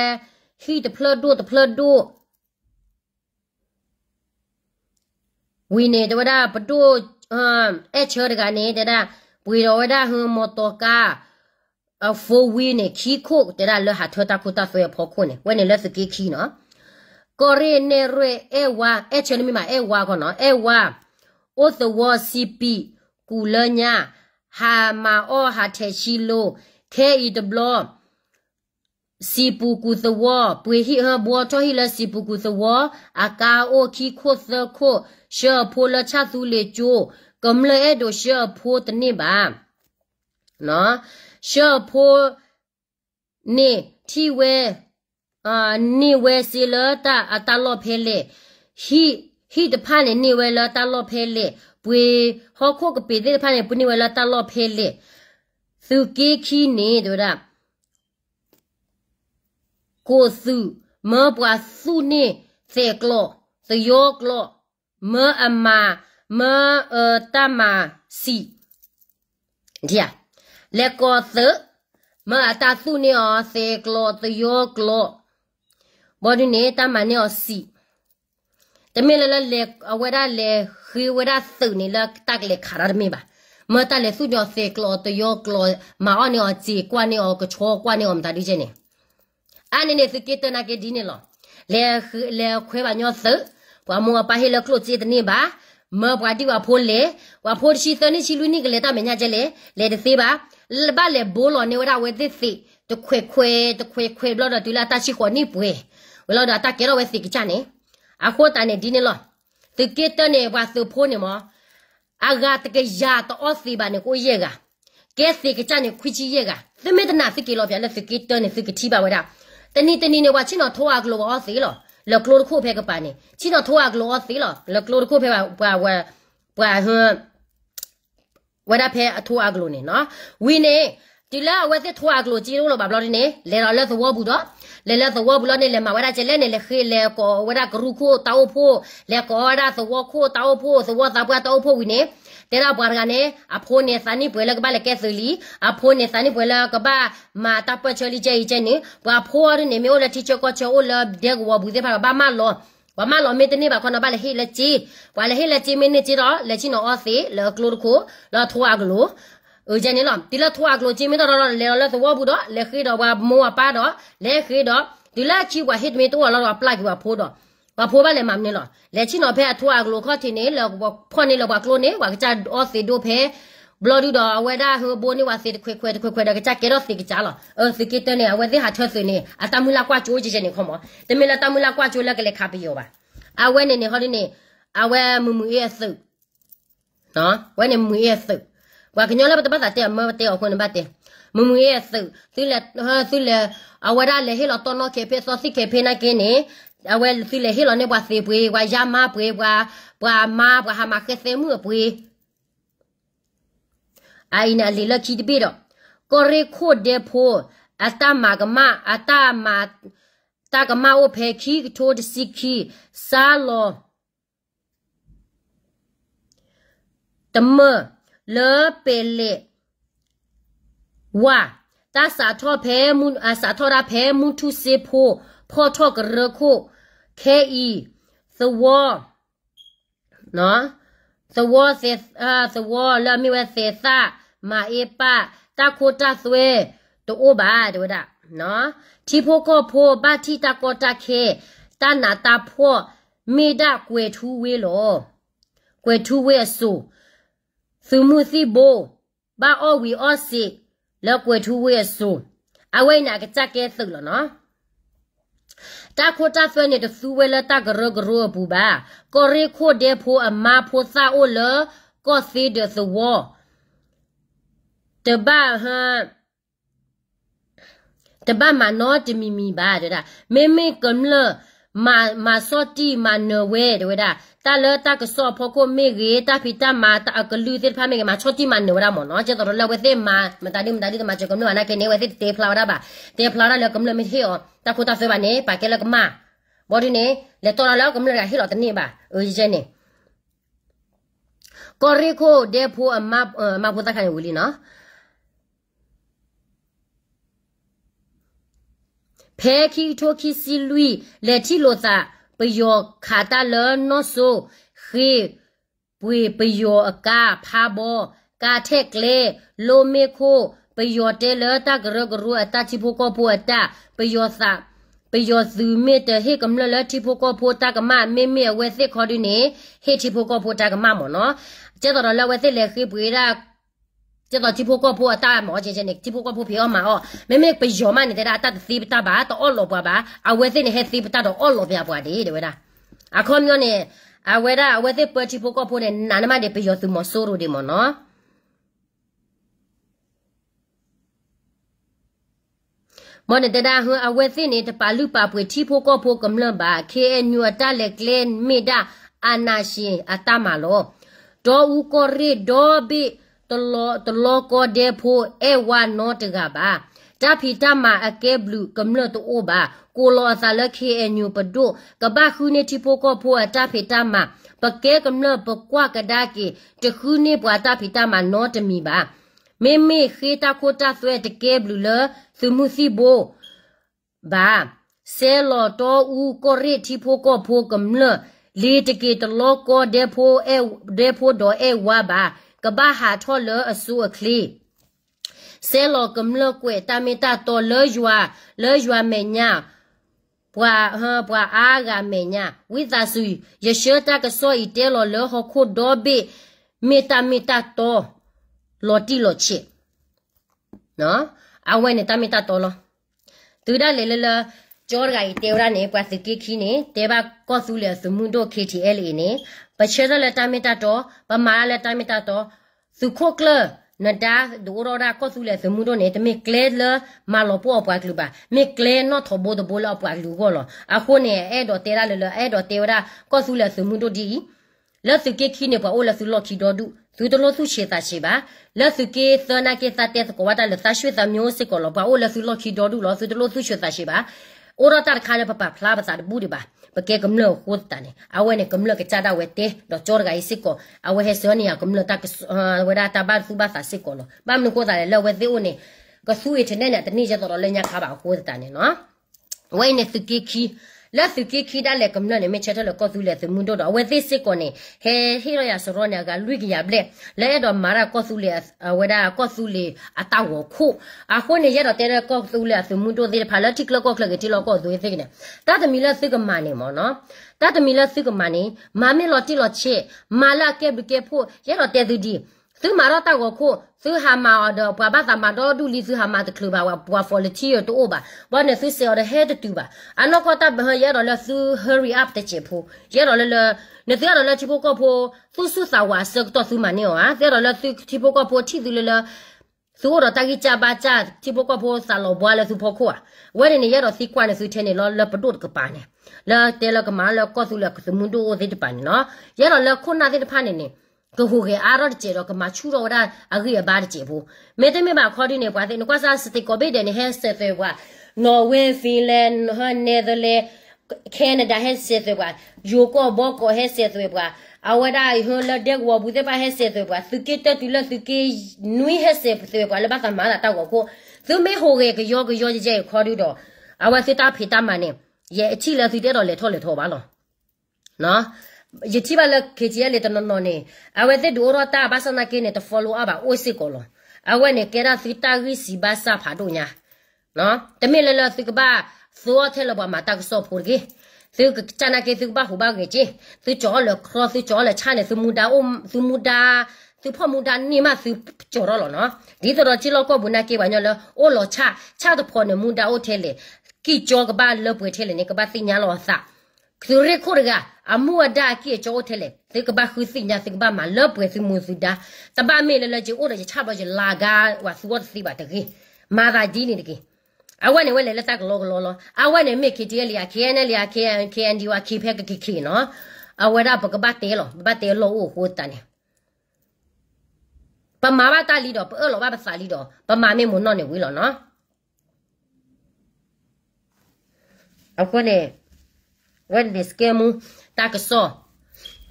ဟီတဖလဒိုတဖလဒိုဝိနေတဝဒပတို အမ်အချောတကနေတဒါဝီရောဒဟမောတောကာအဖိုဝီနေခီခုတဒါလဟာထတာခုတာဆွေဖောခုနေဝဲနေလက်စကီခီနော်ကိုရီနေရဲအဲဝါအချေနမီမအဲဝါကောနော်အဲဝါအိုသဝစီပီကူလညာဟာမာအောဟာထေရှိလိုခဲဤဒဘလောစီပူကူသဝပွေဟိဟဘောချဟိလစီပူကူသဝအကာအိုခီခိုသခို ရှေဖိုလချသူလေကျိုကမ္လဲဒိုရှေဖိုတနိဘာနော်ရှေဖိုနေတီဝဲအာနေဝဲစီလတာအတလောဖဲလေဟိဟိတဖာနေနေဝဲလတာလောဖဲလေပွေဟောခိုကပေတဲ့ဖာနေပုနေဝဲလတာလောဖဲလေသူကေခီနေတို့ဒါကိုစုမပွားစုနေသေကလောသယောကလော မအမမအတမစီဒီယာလေကောသမအတာစုနေောသေကလောသယောကလောဘောဒီနေတမနေောစီတမီလလလေအဝရလေခိဝရသုနေလတက်လေခါရမေပါမတလေစုညောသေကလောတယောကလောမာအောနေောကြည်ကွာနေောကချောကွာနေောမတာဒီချေနေအနေနဲ့စကေတနာကေဒီနေလောလေလေခွဲပါညောသ ဘွာမောပါဟေလကလိုချေတနေပါမဘွာတီဝါဖိုးလေဝါဖိုးရှိသနေချီလူနိကလေတာမညာကျလေလေတသေးပါလဘလေဘိုးလောနေဝရဝဲသစ်စီတခွေခွေတခွေခွေဘလောတူလာတရှိခေါနိပွေဝလောတာကေရောဝဲစီကချနေအခုတနေဒီနေလောတကေတနေဝါသဖိုးနေမအဂါတကေယာတော့စီပါနေကိုယေကကဲစီကချနေခွချီယေကသမေတနာစကေလောပြလက်စကေတနေစကတိပါဝဒတနီတနီနေဝါချင်းတော့ထောအကလောအောစီလော လကလိုခုဖဲကပါနေချင်းတော့ထောအကလောအောစီလောလကလိုခုဖဲပါပွာဝဲပွာဟွဝဒဖဲအထောအကလောနေနော်ဝီနေဒီလာဝဲတဲ့ထောအကလောကြီးလို့ဘာဘလို့နေလေတော့လက်သဝဘူးတော့လေလက်သဝဘူးလို့နေလေမဝဒကျလဲနေလေခေလေကောဝဒကရုခုတောက်ဖို့လေကောဝဒသဝခုတောက်ဖို့သဝသပွားတောက်ဖို့ဝီနေ တဲရပွားကနေအဖိုးနေစနိပွဲလကပါလကဲသလီအဖိုးနေစနိပွဲလကပါမာတပချလီကျဲကျဲနေဘွာဖိုးရနေမျိုးလက်တီချောကချောလဒဲကဝဘူးတဲ့ဖာဘာမလောဝမလောမေတနေပါခနပါလေဟေလက်ချီဝါလေဟေလက်ချီမင်းနေချီတော့လက်ချီနော်အော်စီလောကလိုကိုလောထွားကလိုအကြနေလောဒီလထွားကလိုချီမင်းတော့လေလောသဝဘူးတော့လေခေတော့ဘာမောပါတော့လေခေတော့ဒီလာချီဝဟစ်မီတော့လောပလိုက်ဝဖိုးတော့ ဘာဖိုးပါလေမမနေလောလက်ချီနော်ဖဲအထွားကလိုခေါ်တင်နေလောဖွန်နေလောဘာကလိုနေဝါကချအော်စီဒိုဖဲဘလော်ဒူတော့အဝဲဒါဟိုဘိုးနေဝါစီခွဲခွဲခွဲခွဲတော့ကချကေတော့စီကချလာအစီကတနေအဝဲဒီဟာထဆွနေအတမူလာကွာချိုးကြည့်နေခေါ်မတမီလာတမူလာကွာချိုးလက်ကလေးခါပြရောပါအဝဲနေနေဟောဒီနေအဝဲမူမူရဲ့စုနော်ဝဲနေမူရဲ့စုဝါကညောလာပတ်ပတ်တဲ့မတဲ့အခုနေပတ်တဲ့မမွေရဲ့စုသူလက်ဟာသူလက်အဝရလေဟီလောတော့နော်ကေဖေစောစီကေဖေနာကင်းနေ အဝဲသူလေဟီလောနေဘွာစေပွေဝါရမပွေဘွာဘွာမဘွာဟာမခေစေမှုပွေအိုင်နာလီလချီတပိတော့ကိုရီခိုဒေဖိုအတမကမအတမတာကမအိုဖေခီထိုးတစီခီဆာလောတမလေပေလေဝါတာစာထောဖဲမွန်အစာထောရာဖဲမွန်ထုစေဖိုဖောထောကရခို ခဲဤသဝနော်သဝစေအာသဝလာမီဝစေသာမာအေပါတာခိုတာသွဲတိုးဘာတို့ဒါနော်တီဖိုကိုဖိုဘာတီတာကိုတာခဲတာနာတာဖောမေဒကွယ်ထူးဝေးလောကွယ်ထူးဝေးဆူသူမှုစီဘိုဘာအောဝီအောစီလောက်ကွယ်ထူးဝေးဆူအဝိနာကကြက်ကဲသုလောနော် တာခိုတာဖဲနေတဆူဝဲလတာဂရဂရဘူဘာကိုရီခိုဒေဖိုအမဖိုစာအိုလကောစီဒသဝတဘာဟမ်တဘာမနောတမီမီပါတဲ့မေမေက မ်လမာမာစောတီမာနဝဲတဲ့ဒါတာလတာကစောဖို့ကိုမေရေတာဖီတာမာတာအကလူတဲ့ဖာမေကမာချောတီမာနဝရမောနော်ကျတော့လဝဲတဲ့မာမတာဒီမတာဒီမာချကမ်နဝနာကနေဝဲတဲ့တေဖလာရပါတေဖလာရလကမ်လမေဟေောတာခိုတာဖေပါနေပါကဲလကမာဘောဒီနေလေတော်လာကမ်လရဟေောတနေပါအိုဂျေနေကောရီခိုဒေဖိုအမအမဖို့တခါနေဝလီနော် ဖဲခီထိုခီစီလူလက်တီလိုသာပယောခါတာလနောဆိုခေပွေပယောအကာဖာဘောကာထက်လေလိုမေခိုပယောတဲလတာဂရဂရအတချီဖိုကိုဖိုအတပယောသာပယောစုမေတဟေကမလလတိဖိုကိုဖိုတာကမမေမေဝဲစစ်ခေါ်ဒီနေဟေတိဖိုကိုဖိုတာကမမောနော်ကျတော့လဝဲစစ်လေခိပွေရာ ကျတော့တိဖိုကိုဖိုအတာမောချေချေနေတိဖိုကိုဖိုဖေောမှာဟောမေမေပယောမနေတဲ့တာတသိပတာဘာတော့အော်လောပွားပါအဝဲစစ်နေဟဲသိပတာတော့အော်လောပြပွားတယ်တဲ့ဝဲတာအခုမျိုးနေအဝဲတာအဝဲစစ်ပတိဖိုကိုဖိုနေနာနမတဲ့ပယောစုမဆိုးရိုဒီမောနော်မောနတဒါဟအဝဲသိနေတပါလူပါပွေထီဖိုကောဖိုကမလဘာ KNU အတလက်လန်မေဒါအာနာရှင်အတမလောဒေါ်ဦးကိုရီဒေါ်ဘီ တလောတလောကိုဒေဖိုအဲဝါနောတကပါတဖီတမအကဲဘလူကမလတအိုဘာကိုလောအသလ KNU ပဒိုကဘာခုနေတီဖိုကောဖိုအတဖီတမပကဲကမလပကွာကဒါကီတခုနေပွာတဖီတမနောတမီပါမေမေခေတာခိုတာဆွဲတကဲဘလူလသူမှုစီဘိုဘာဆဲလော်တော်ဦးကိုရစ်တီဖိုကိုဖိုကမလလေတကေတလောကိုဒေဖိုအဲဒေဖိုဒေါ်အဲဝါဘာ ကဘာဟာထောလအဆူအခလီဆဲလော်ကမလကွေတာမီတာတော်လေယွာလေယွာမေညာပွာဟပွာအာဂါမေညာဝိသဆူယရှတာကစောဤတဲလော်လေဟခုဒေါ်ဘေမေတာမီတာတော်လော်တီလော်ချေနော်အဝဲနေတာမီတာတော်လောသူဒါလေလေလေကြောရဂိုင်တေဝရနေပွားစကိခီနေတေဘာကောဆူလေစမှုဒို KTL နေပ ချေရလေတာမီတာတော်ပမာလေတာမီတာတော်စုခိုကလနဒါဒိုရောဒါကောဆူလေစမှုဒိုနေတမီကလေလမာလောပွားပွားကလူပါမေကလေနော်ထဘောဒဘောလောပွားလူကောလောအခုနေအဲ့တော့တေရလေလေအဲ့တော့တေဝရကောဆူလေစမှုဒိုဒီလက်စကိခီနေပွားအိုလက်စလော်ခီတော်ဒုသူတလို့သူရှေတာရှိပါလက်စုကေသနာကေသတဲ့ကောဝတာလက်သရွှေသမျိုးစစ်ကောလောပါအိုလက်စုလော်ခီတော်ဒုလောသူတလို့သူရှေတာရှိပါအိုရတာခါရပပဖလာပါစာဘူးဒီပါ ပကေကမလို့ဟိုတန်အဝဲနေကမလို့ကချတာဝဲတဲတော့ချောရဂိုင်စစ်ကောအဝဲဟဲစောနီယာကမလို့တာကဝဲတာတာဘာစုဘာစာစစ်ကော လောဘာမလို့ကိုတာလေလောဝဲသေးဦးနေကဆူရတဲ့နဲ့တနေ့ကျတော့လည်းညခါပါဟိုတန်နေနော်ဝဲနေစကေခီလက်စုကိခိဒါလေကမ္နနေမချက်တော့ကောသူလေသမွန်တော့အဝဲသိစစ်ကောနေဟဲဟီရယာစရောနေကလူကရဘလေလဲတော့မာရာကောသူလေဝဒါကောသူလေအတောက်ခုအခုနေရတော့တဲကောသူလေသမွန်တော့ဒီဖာလက်တိကလကောကလကတိလကောသူသိကနေတတ်သမီလက်စစ်ကမနေမောနော်တတ်သမီလက်စစ်ကမနေမာမေလော်တိလော်ချေမာလာကေဘကေဖို့ရတော့တဲသူဒီ သူမာရတာကိုခုသူဟာမာတော့ဘာဘာသာမာတော့ဒူလီသူဟာမာတကလူပါဝါဖော်လတီရတော့ဘာဘာနဲ့သူစေရဟဲ့တူပါအနောကတာဘရရတော့လသူ hurry up တဲ့ချေဖို့ရတော့လနေသေးရတော့လချဖို့ကဖို့သူစုစာဝါစတော့သူမနေဟာသေးရတော့လသူချဖို့ကဖို့ချီသူလလသူတော့တကြီးကြပါကြချဖို့ကဖို့စာလောဘွားလဲသူဖို့ခွာဝဲနေရတော့စီကွာနေသူထဲနေလောလပဒုတ်ကပါနေလာတဲလကမာလကောသူလကသမွန်တို့အိုသေးတပါနေနော်ရတော့လခုနာသေးတဖာနေနေ ကဟိုကေအာရတဲ့တော့ကမချူတော့ဒါအဂိဘာတဲ့ချေဘူးမေတ္တမေပါခေါ်ဒီနေကွာတဲ့ကွာစားစတိကိုဘေတဲ့နေဟက်ဆက်သေးကွာနော်ဝေဖီလန်ဟန်နယ်သာလန်ကနေဒါဟက်ဆက်သေးကွာယိုကိုဘောကိုဟက်ဆက်သေးကွာအဝဒါဟိုလတဲ့ဝဘူးတဲ့ပါဟက်ဆက်သေးကွာသူကိတက်တူလသူကိနွိဟက်ဆက်သေးကွာလဘကမာလာတော့ကိုသူမေဟိုကေကယောကယောကြဲခေါ်ဒီတော့အဝစစ်တာဖေတာမနဲ့ရဲ့အချီလက်စီတဲ့တော့လေထော်လေထော်ပါလောနော် ယတိပါလခေချီလေတနနနေအဝဲတဲ့ဒိုရတာဘာစနာကေနေတ follow up အိုစစ်ကောလအဝဲနေကေရာသီတာဂီစီဘာစာဖာဒိုညာနော်တမေလလသီကဘာသောထဲလဘမတာကဆောဖိုကေသူကချနာကေသူဘာဟူဘာကေချီသူကြောလခရသူကြောလချာနေသူမူဒါအုံသူမူဒါသူဖမူဒါနီမသူကြောရလောနော်ဒီတော့ချီလောကဘုနာကေဘာညလောအိုလောချချတဲ့ဖော်နေမူဒါအိုထဲလေကီကြောကဘာလပွေထဲလေနေက ဘာသိညာလောစာသူရခိုရကအမှုအဒကိကြောထဲလေဒီကဘာခုစီညာစကဘာမလောပွေစီမူစီဒါတဘာမေလလချီအိုရချချပါချလာကာဝါစုဝတ်စီပါတကေမာသာဒီနေတကေအဝနဲ့ဝဲလေလက်တကလောကလောလောအဝနဲ့မေခီတီလီယာ KN လီယာ KN KND ဝါခီဖက်ကခိခိနော်အဝရပကပတ်တေလောဘတ်တေလောဟိုတန်ပမာဘတာလီတော့ပလောဘဘစာလီတော့ပမာမေမွန်နော်နေဝီလောနော်အခုနဲ့ when this kemu ta ka so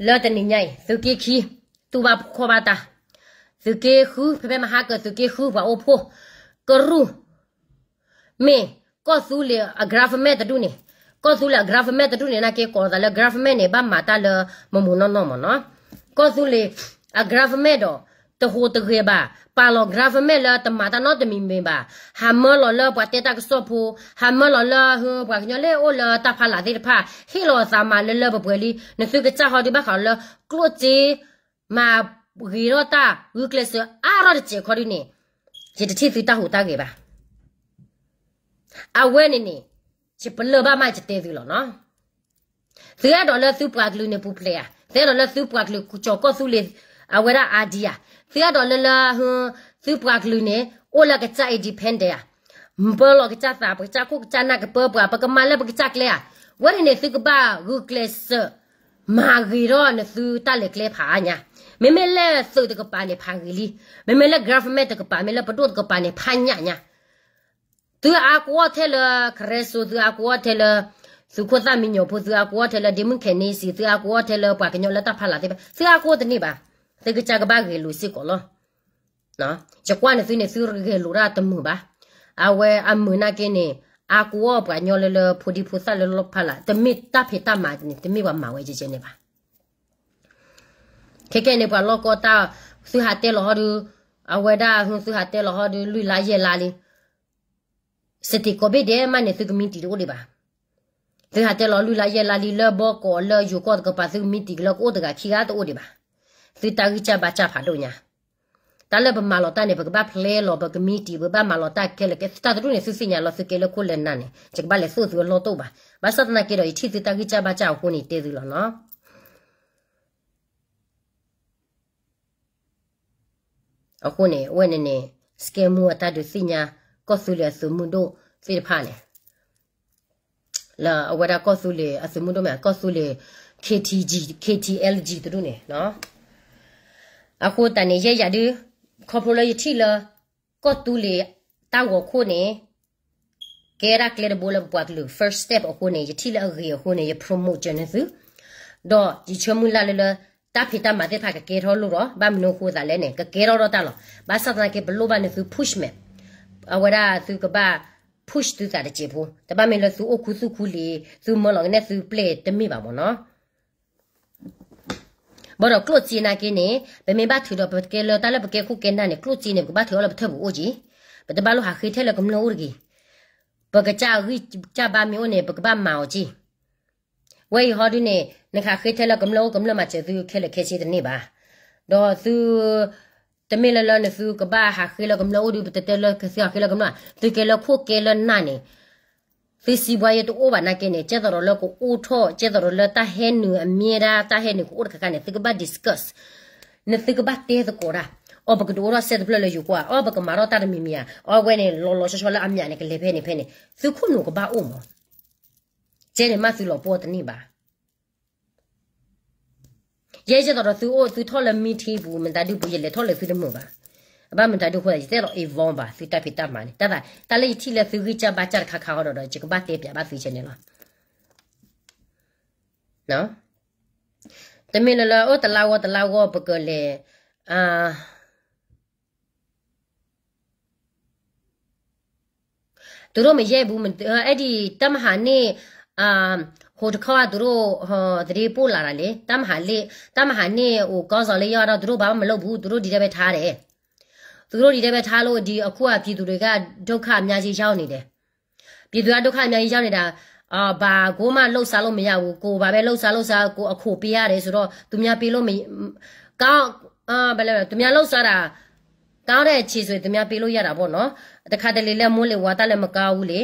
lo ta ni nyai su ki khi tu ba kho ba ta su ke khu pe pe ma ha ke su ke khu ba o pho ko ru me ko su le a graph me ta du ne ko su le graph me ta du ne na ke ko da le graph me ne ba ma ta le mo mo no no mo no ko su le a graph me do တဟိုတခေပါပါလောဂရာဖမဲလာတမတာနော်တမီမေပါဟာမလောလောပတ်တက်ဆော့ဖိုဟာမလောလောဟပွားညလေအိုလာတဖလာတဲ့ဖာဟီလောသာမလလဘပွေလီနစုကချဟောဒီဘခါလကလိုချေမာဂီရောတာဝုကလစအာရချေခေါ်ရင်းနေဒီတတိသီတာဟူတာကေပါအဝဲနေနေချပလဘမချတဲ့သီလောနော်သီရဒေါ်လာစုပွားကလူနေပူပလေယာသီရဒေါ်လာစုပွားကလူကူချောကောစုလေအဝဲရာအာဒီယာ သီရတော်လလဟွန်းသူပွားကလူနေအိုလာကကြိုက်ဒီဖန်တဲ့မဘလောကကြတာပကြခုကကြနာကပပပကမလပကကြကလေဝရနေသူကပါဂုကလစမာဂီရောနသူတလက်လေဖာညာမေမေလဲသုတကပါနေဖန်ဂီလီမေမေလဲ government တကပါမေလဲပတုတကပါနေဖန်ညာညာသူအကောထဲလခရဲဆူသူအကောထဲလသူခွတ်သမညောဖို့သူအကောထဲလဒီမွန်ခဲနေစီသူအကောထဲလပွားကညောလက်တဖလာတဲ့သူအကောတနေပါ တကကြကဘာကေလူစစ်ကောလောနော်ကြကွာနေသိနေသူရေလူရာတမှုပါအဝဲအမနာကင်းနေအကောပညောလလဖူဒီဖူဆလလဖလာတမစ်တဖေတမာနေတမစ်ဝမာဝဲချချနေပါခေကေနေပါလောကတာသူဟာတဲလောဟဒူအဝဲဒါဟွသူဟာတဲလောဟဒူလူလာရဲလာလီစတိကိုဘေဒဲမနေသူကမီတီရိုလေပါသူဟာတဲလောလူလာရဲလာလီလဘောကောလယူကောကပါသူမီတီလောကိုတကခီကားတိုဒီပါ သူတာကြီးချပါချဖာတို့ညာတလည်းပမာလောတာနေပကဘာဖလဲလောပကမီတီပဘာမာလောတာကဲလေကစတာတို့နေစစညာလောစကဲလကိုလည်းနာနေချက်ပါလေဆိုသူလောတော့ပါဘာစတနာကေတော့အထီသူတာကြီးချပါချကိုနေတဲသူလောနော်အခုနေဝဲနေနေစကဲမူအတတ်စညာကောဆူလေဆူမူတို့ဖေဖာနေလာအဝဒါကောဆူလေအဆူမူတို့မကောဆူလေ KTG KTLG တို့နေနော် အခုတန်နေရရဒူခေါပလိုရတီလာကောတူလေတာဝခုနေကဲရကလေဘလပွားကလူ first step အခုနေရတီလာရေအခုနေရ promote ကျနေသူတော့ဒီချမူလာလေတာဖီတာမတဲ့ဖာကကဲရောလို့တော့ဘာမနိုခုသာလဲနေကကဲရောတော့တာလို့ဘာစတဲ့ကဘလိုဘာနေသူ push me အဝရာသူကဘာ push သူတာတဲ့ချေဖို့တပါမေလို့သူအခုစုခုလီသူမလောနဲ့သူ play တမိပါမနော် ဘောတော့ကလုတ်ချီနာကင်းနေဘယ်မဘတ်ထူတော့ပကေလောတလည်းပကေခုကင်းနာနေကလုတ်ချီနေကဘတ်ထူလည်းပထဘူးအိုကြီးဘယ်တဘလို့ဟာခိထဲလည်းကမလို့ဦးကြီးပကကြရီကြပါမျိုးနေပကဘာမောင်ကြီးဝေးဟောဒီနေနခခိထဲလည်းကမလို့ကမလို့မချေသူခဲလည်းခဲချီတဲ့နေပါတော့သူတမေလလနသူကဘာဟာခိလကမလို့ဒီပတတဲလကစီခိလကမလို့သူကလခုကလနာနေ ဖီစီဘွားရတူဘာနာကင်းနေကျတော့လကိုဦးထောကျတော့လတာဟဲနူအမီရာတာဟဲနူကိုရခကနေသကဘာ discuss နသကဘာတေးကိုရာအော်ဘကဒိုရဆက်ပလလယူကွာအော်ဘကမာရတာမီမီယာအော်ဝဲနေလောလောရှရှလာအမြနေကလေဖဲနေဖဲနေသူခုနုကဘာအိုမကျဲနေမသူလောပေါ်တနိပါရဲကျတော့သူအိုသူထော်လမီတီဘူးမ တတူဘူးရလေထော်လေသူတမှုပါဘာမတတူခွဲတဲ့တော့ evon ပါစီတပ်ဖိတပ်မှန်တတ်တလေးချီလက်သူကြီးချပါချခခါတော့တော့ချကပတ်တေးပြပါစီချင်နေလားနော်တမင်လလောတလာဝတလာဝပကလေအာသူတို့မရဲဘူးအဲ့ဒီတမဟာနေအာဟိုတခါသူတို့ဟောတရေပို့လာတာလေတမဟာလေတမဟာနေဟိုကောင်းစော်လေးရတော့သူတို့ဘာမှမလုပ်ဘူးသူတို့ဒီတဲ့ပဲထားတယ် သူတို့ဒီတဲ့ပဲထားလို့ဒီအခုကပြည်သူတွေကဒုက္ခအများကြီးရောက်နေတယ်ပြည်သူကဒုက္ခအများကြီးရောက်နေတာအာဘာကိုမှလှုပ်ရှားလို့မရဘူးကိုဘာပဲလှုပ်ရှားလှုပ်ရှားကိုအခုပေးရတယ်ဆိုတော့သူများပေးလို့မကောင်းအာဘယ်လဲသူများလှုပ်ရှားတာကောင်းတဲ့ခြေဆွေသူများပေးလို့ရတာပေါ့နော်တခါတလေလဲမွန်းလေဝါတက်လည်းမကောင်းဘူးလေ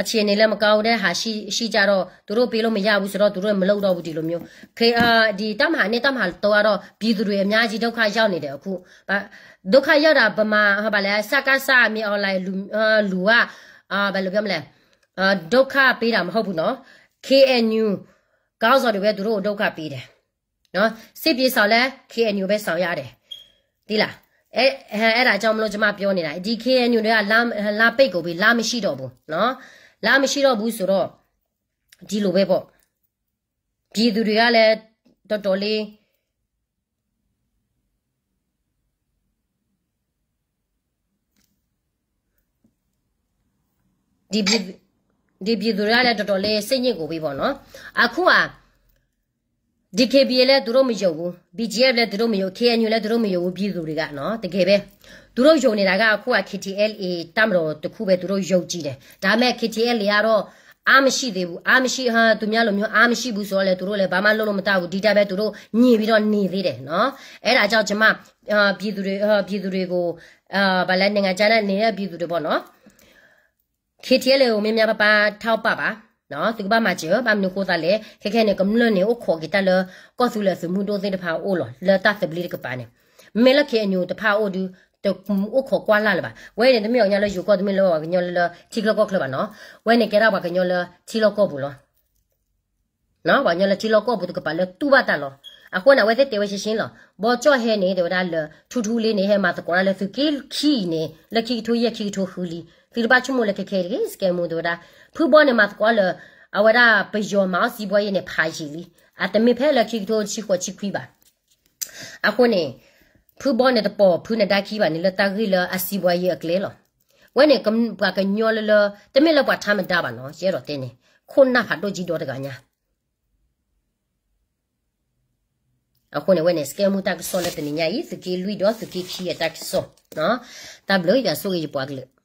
အခြေအနေလည်းမကောင်းတဲ့ဟာရှိရှိကြတော့သူတို့ပေးလို့မရဘူးဆိုတော့သူတို့မလုပ်တော့ဘူးဒီလိုမျိုးခေအာဒီတမဟာနဲ့တမဟာတော့တော့ပြည်သူတွေအများကြီးဒုက္ခရောက်နေတယ်အခု ဒုက္ခရောက်တာဗမာဟာပါလဲစကားစအမြေအွန်လိုင်းလူလူကအာဘယ်လိုပြောမလဲအာဒုက္ခပေးတာမဟုတ်ဘူးနော် KNU ကောင်းစော်တွေပဲသူတို့ဒုက္ခပေးတယ်နော်စစ်ပြေဆောင်လဲ KNU ပဲဆောင်ရတယ်ဒီလားအဲအဲ့ဒါကြောင့်မလို့ကျွန်မပြောနေတာဒီ KNU တွေကလာလာပိတ်ကိုပြီလာမရှိတော့ဘူးနော်လာမရှိတော့ဘူးဆိုတော့ဒီလိုပဲပေါ့ပြည်သူတွေကလည်းတော်တော်လေး ဒီပြည်ဒီပြည်သူတွေကလည်းတော်တော်လေးစိတ်ညစ်ကိုပြီးပေါ့နော်အခုက DKBA လည်းသူတို့မယုံဘူး BGF လည်းသူတို့မယုံ KNU လည်းသူတို့မယုံဘူးပြည်သူတွေကနော်တကယ်ပဲသူတို့ယုံနေတာကအခုက KTLA တမတော်တခုပဲသူတို့ယုံကြည်တယ်ဒါပေမဲ့ KTLA ကတော့အားမရှိသေးဘူးအားမရှိဟာသူများလိုမျိုးအားမရှိဘူးဆိုတော့လေသူတို့လည်းဘာမှလုပ်လို့မတတ်ဘူးဒီတိုင်းပဲသူတို့ညင်ပြီးတော့နေသေးတယ်နော်အဲ့ဒါကြောင့်ကျွန်မအာပြည်သူတွေအာပြည်သူတွေကိုအာဗလဲနိုင်ငံခြားနဲ့နေတဲ့ပြည်သူတွေပေါ့နော် KTL ကိုမြင်များပပထောက်ပပါနော်သူကဘာမှချေဘာမနကိုတလေခက်ခဲနေကမလနေကိုခေါ်ကြတယ်လကောသူလေစမှုတိုးတဲ့တဖာအိုလောလတသဘလီကပါနေမဲလခေအညိုတဖာအိုဒူတအိုခေါ်ကွာလာလပါဝဲနေတမြောင်ညာလယူကောတမီလောကညောလတီကလကောကလပါနော်ဝဲနေကြရပါကညောလတီလကောဘူးလောနော်ဘာညောလတီလကောဘူးတကပါလေတူပါတလောအခုနဝဲတဲ့တေဝရှိရှင်းလောဘောကြော့ဟဲနေတယ်ဒါလထူထူလေးနေဟဲမှာတကောရလေသူကီခီနေလက်ခီထိုးရခီထိုးခူလီ ဖိလပါချမှုလက်ခခဲလေစကဲမှုတို့ဒါဖူဘောနေမှာတကောလအဝရပယောမောစီဘွေးနေဖာရှိလီအတမီဖဲလက်ခီထိုးချီခွချီခွီပါအခုနေဖူဘောနေတပေါ်ဖူနေဒါခီပါနေလတဂီလအစီဘွေးရကလေလောဝဲနေကမ်ပကညောလလတမီလပွားထားမတာပါနော်ရဲတော့တင်းနေခုနဖတ်တော့ကြည့်တော့တကညာအခုနေဝဲနေစကဲမူတက်ဆောလက်တနေညာဤစကီလူတော့စကီခီရတက်ဆောနော်တဘလို့ရဆိုရပွားကလေး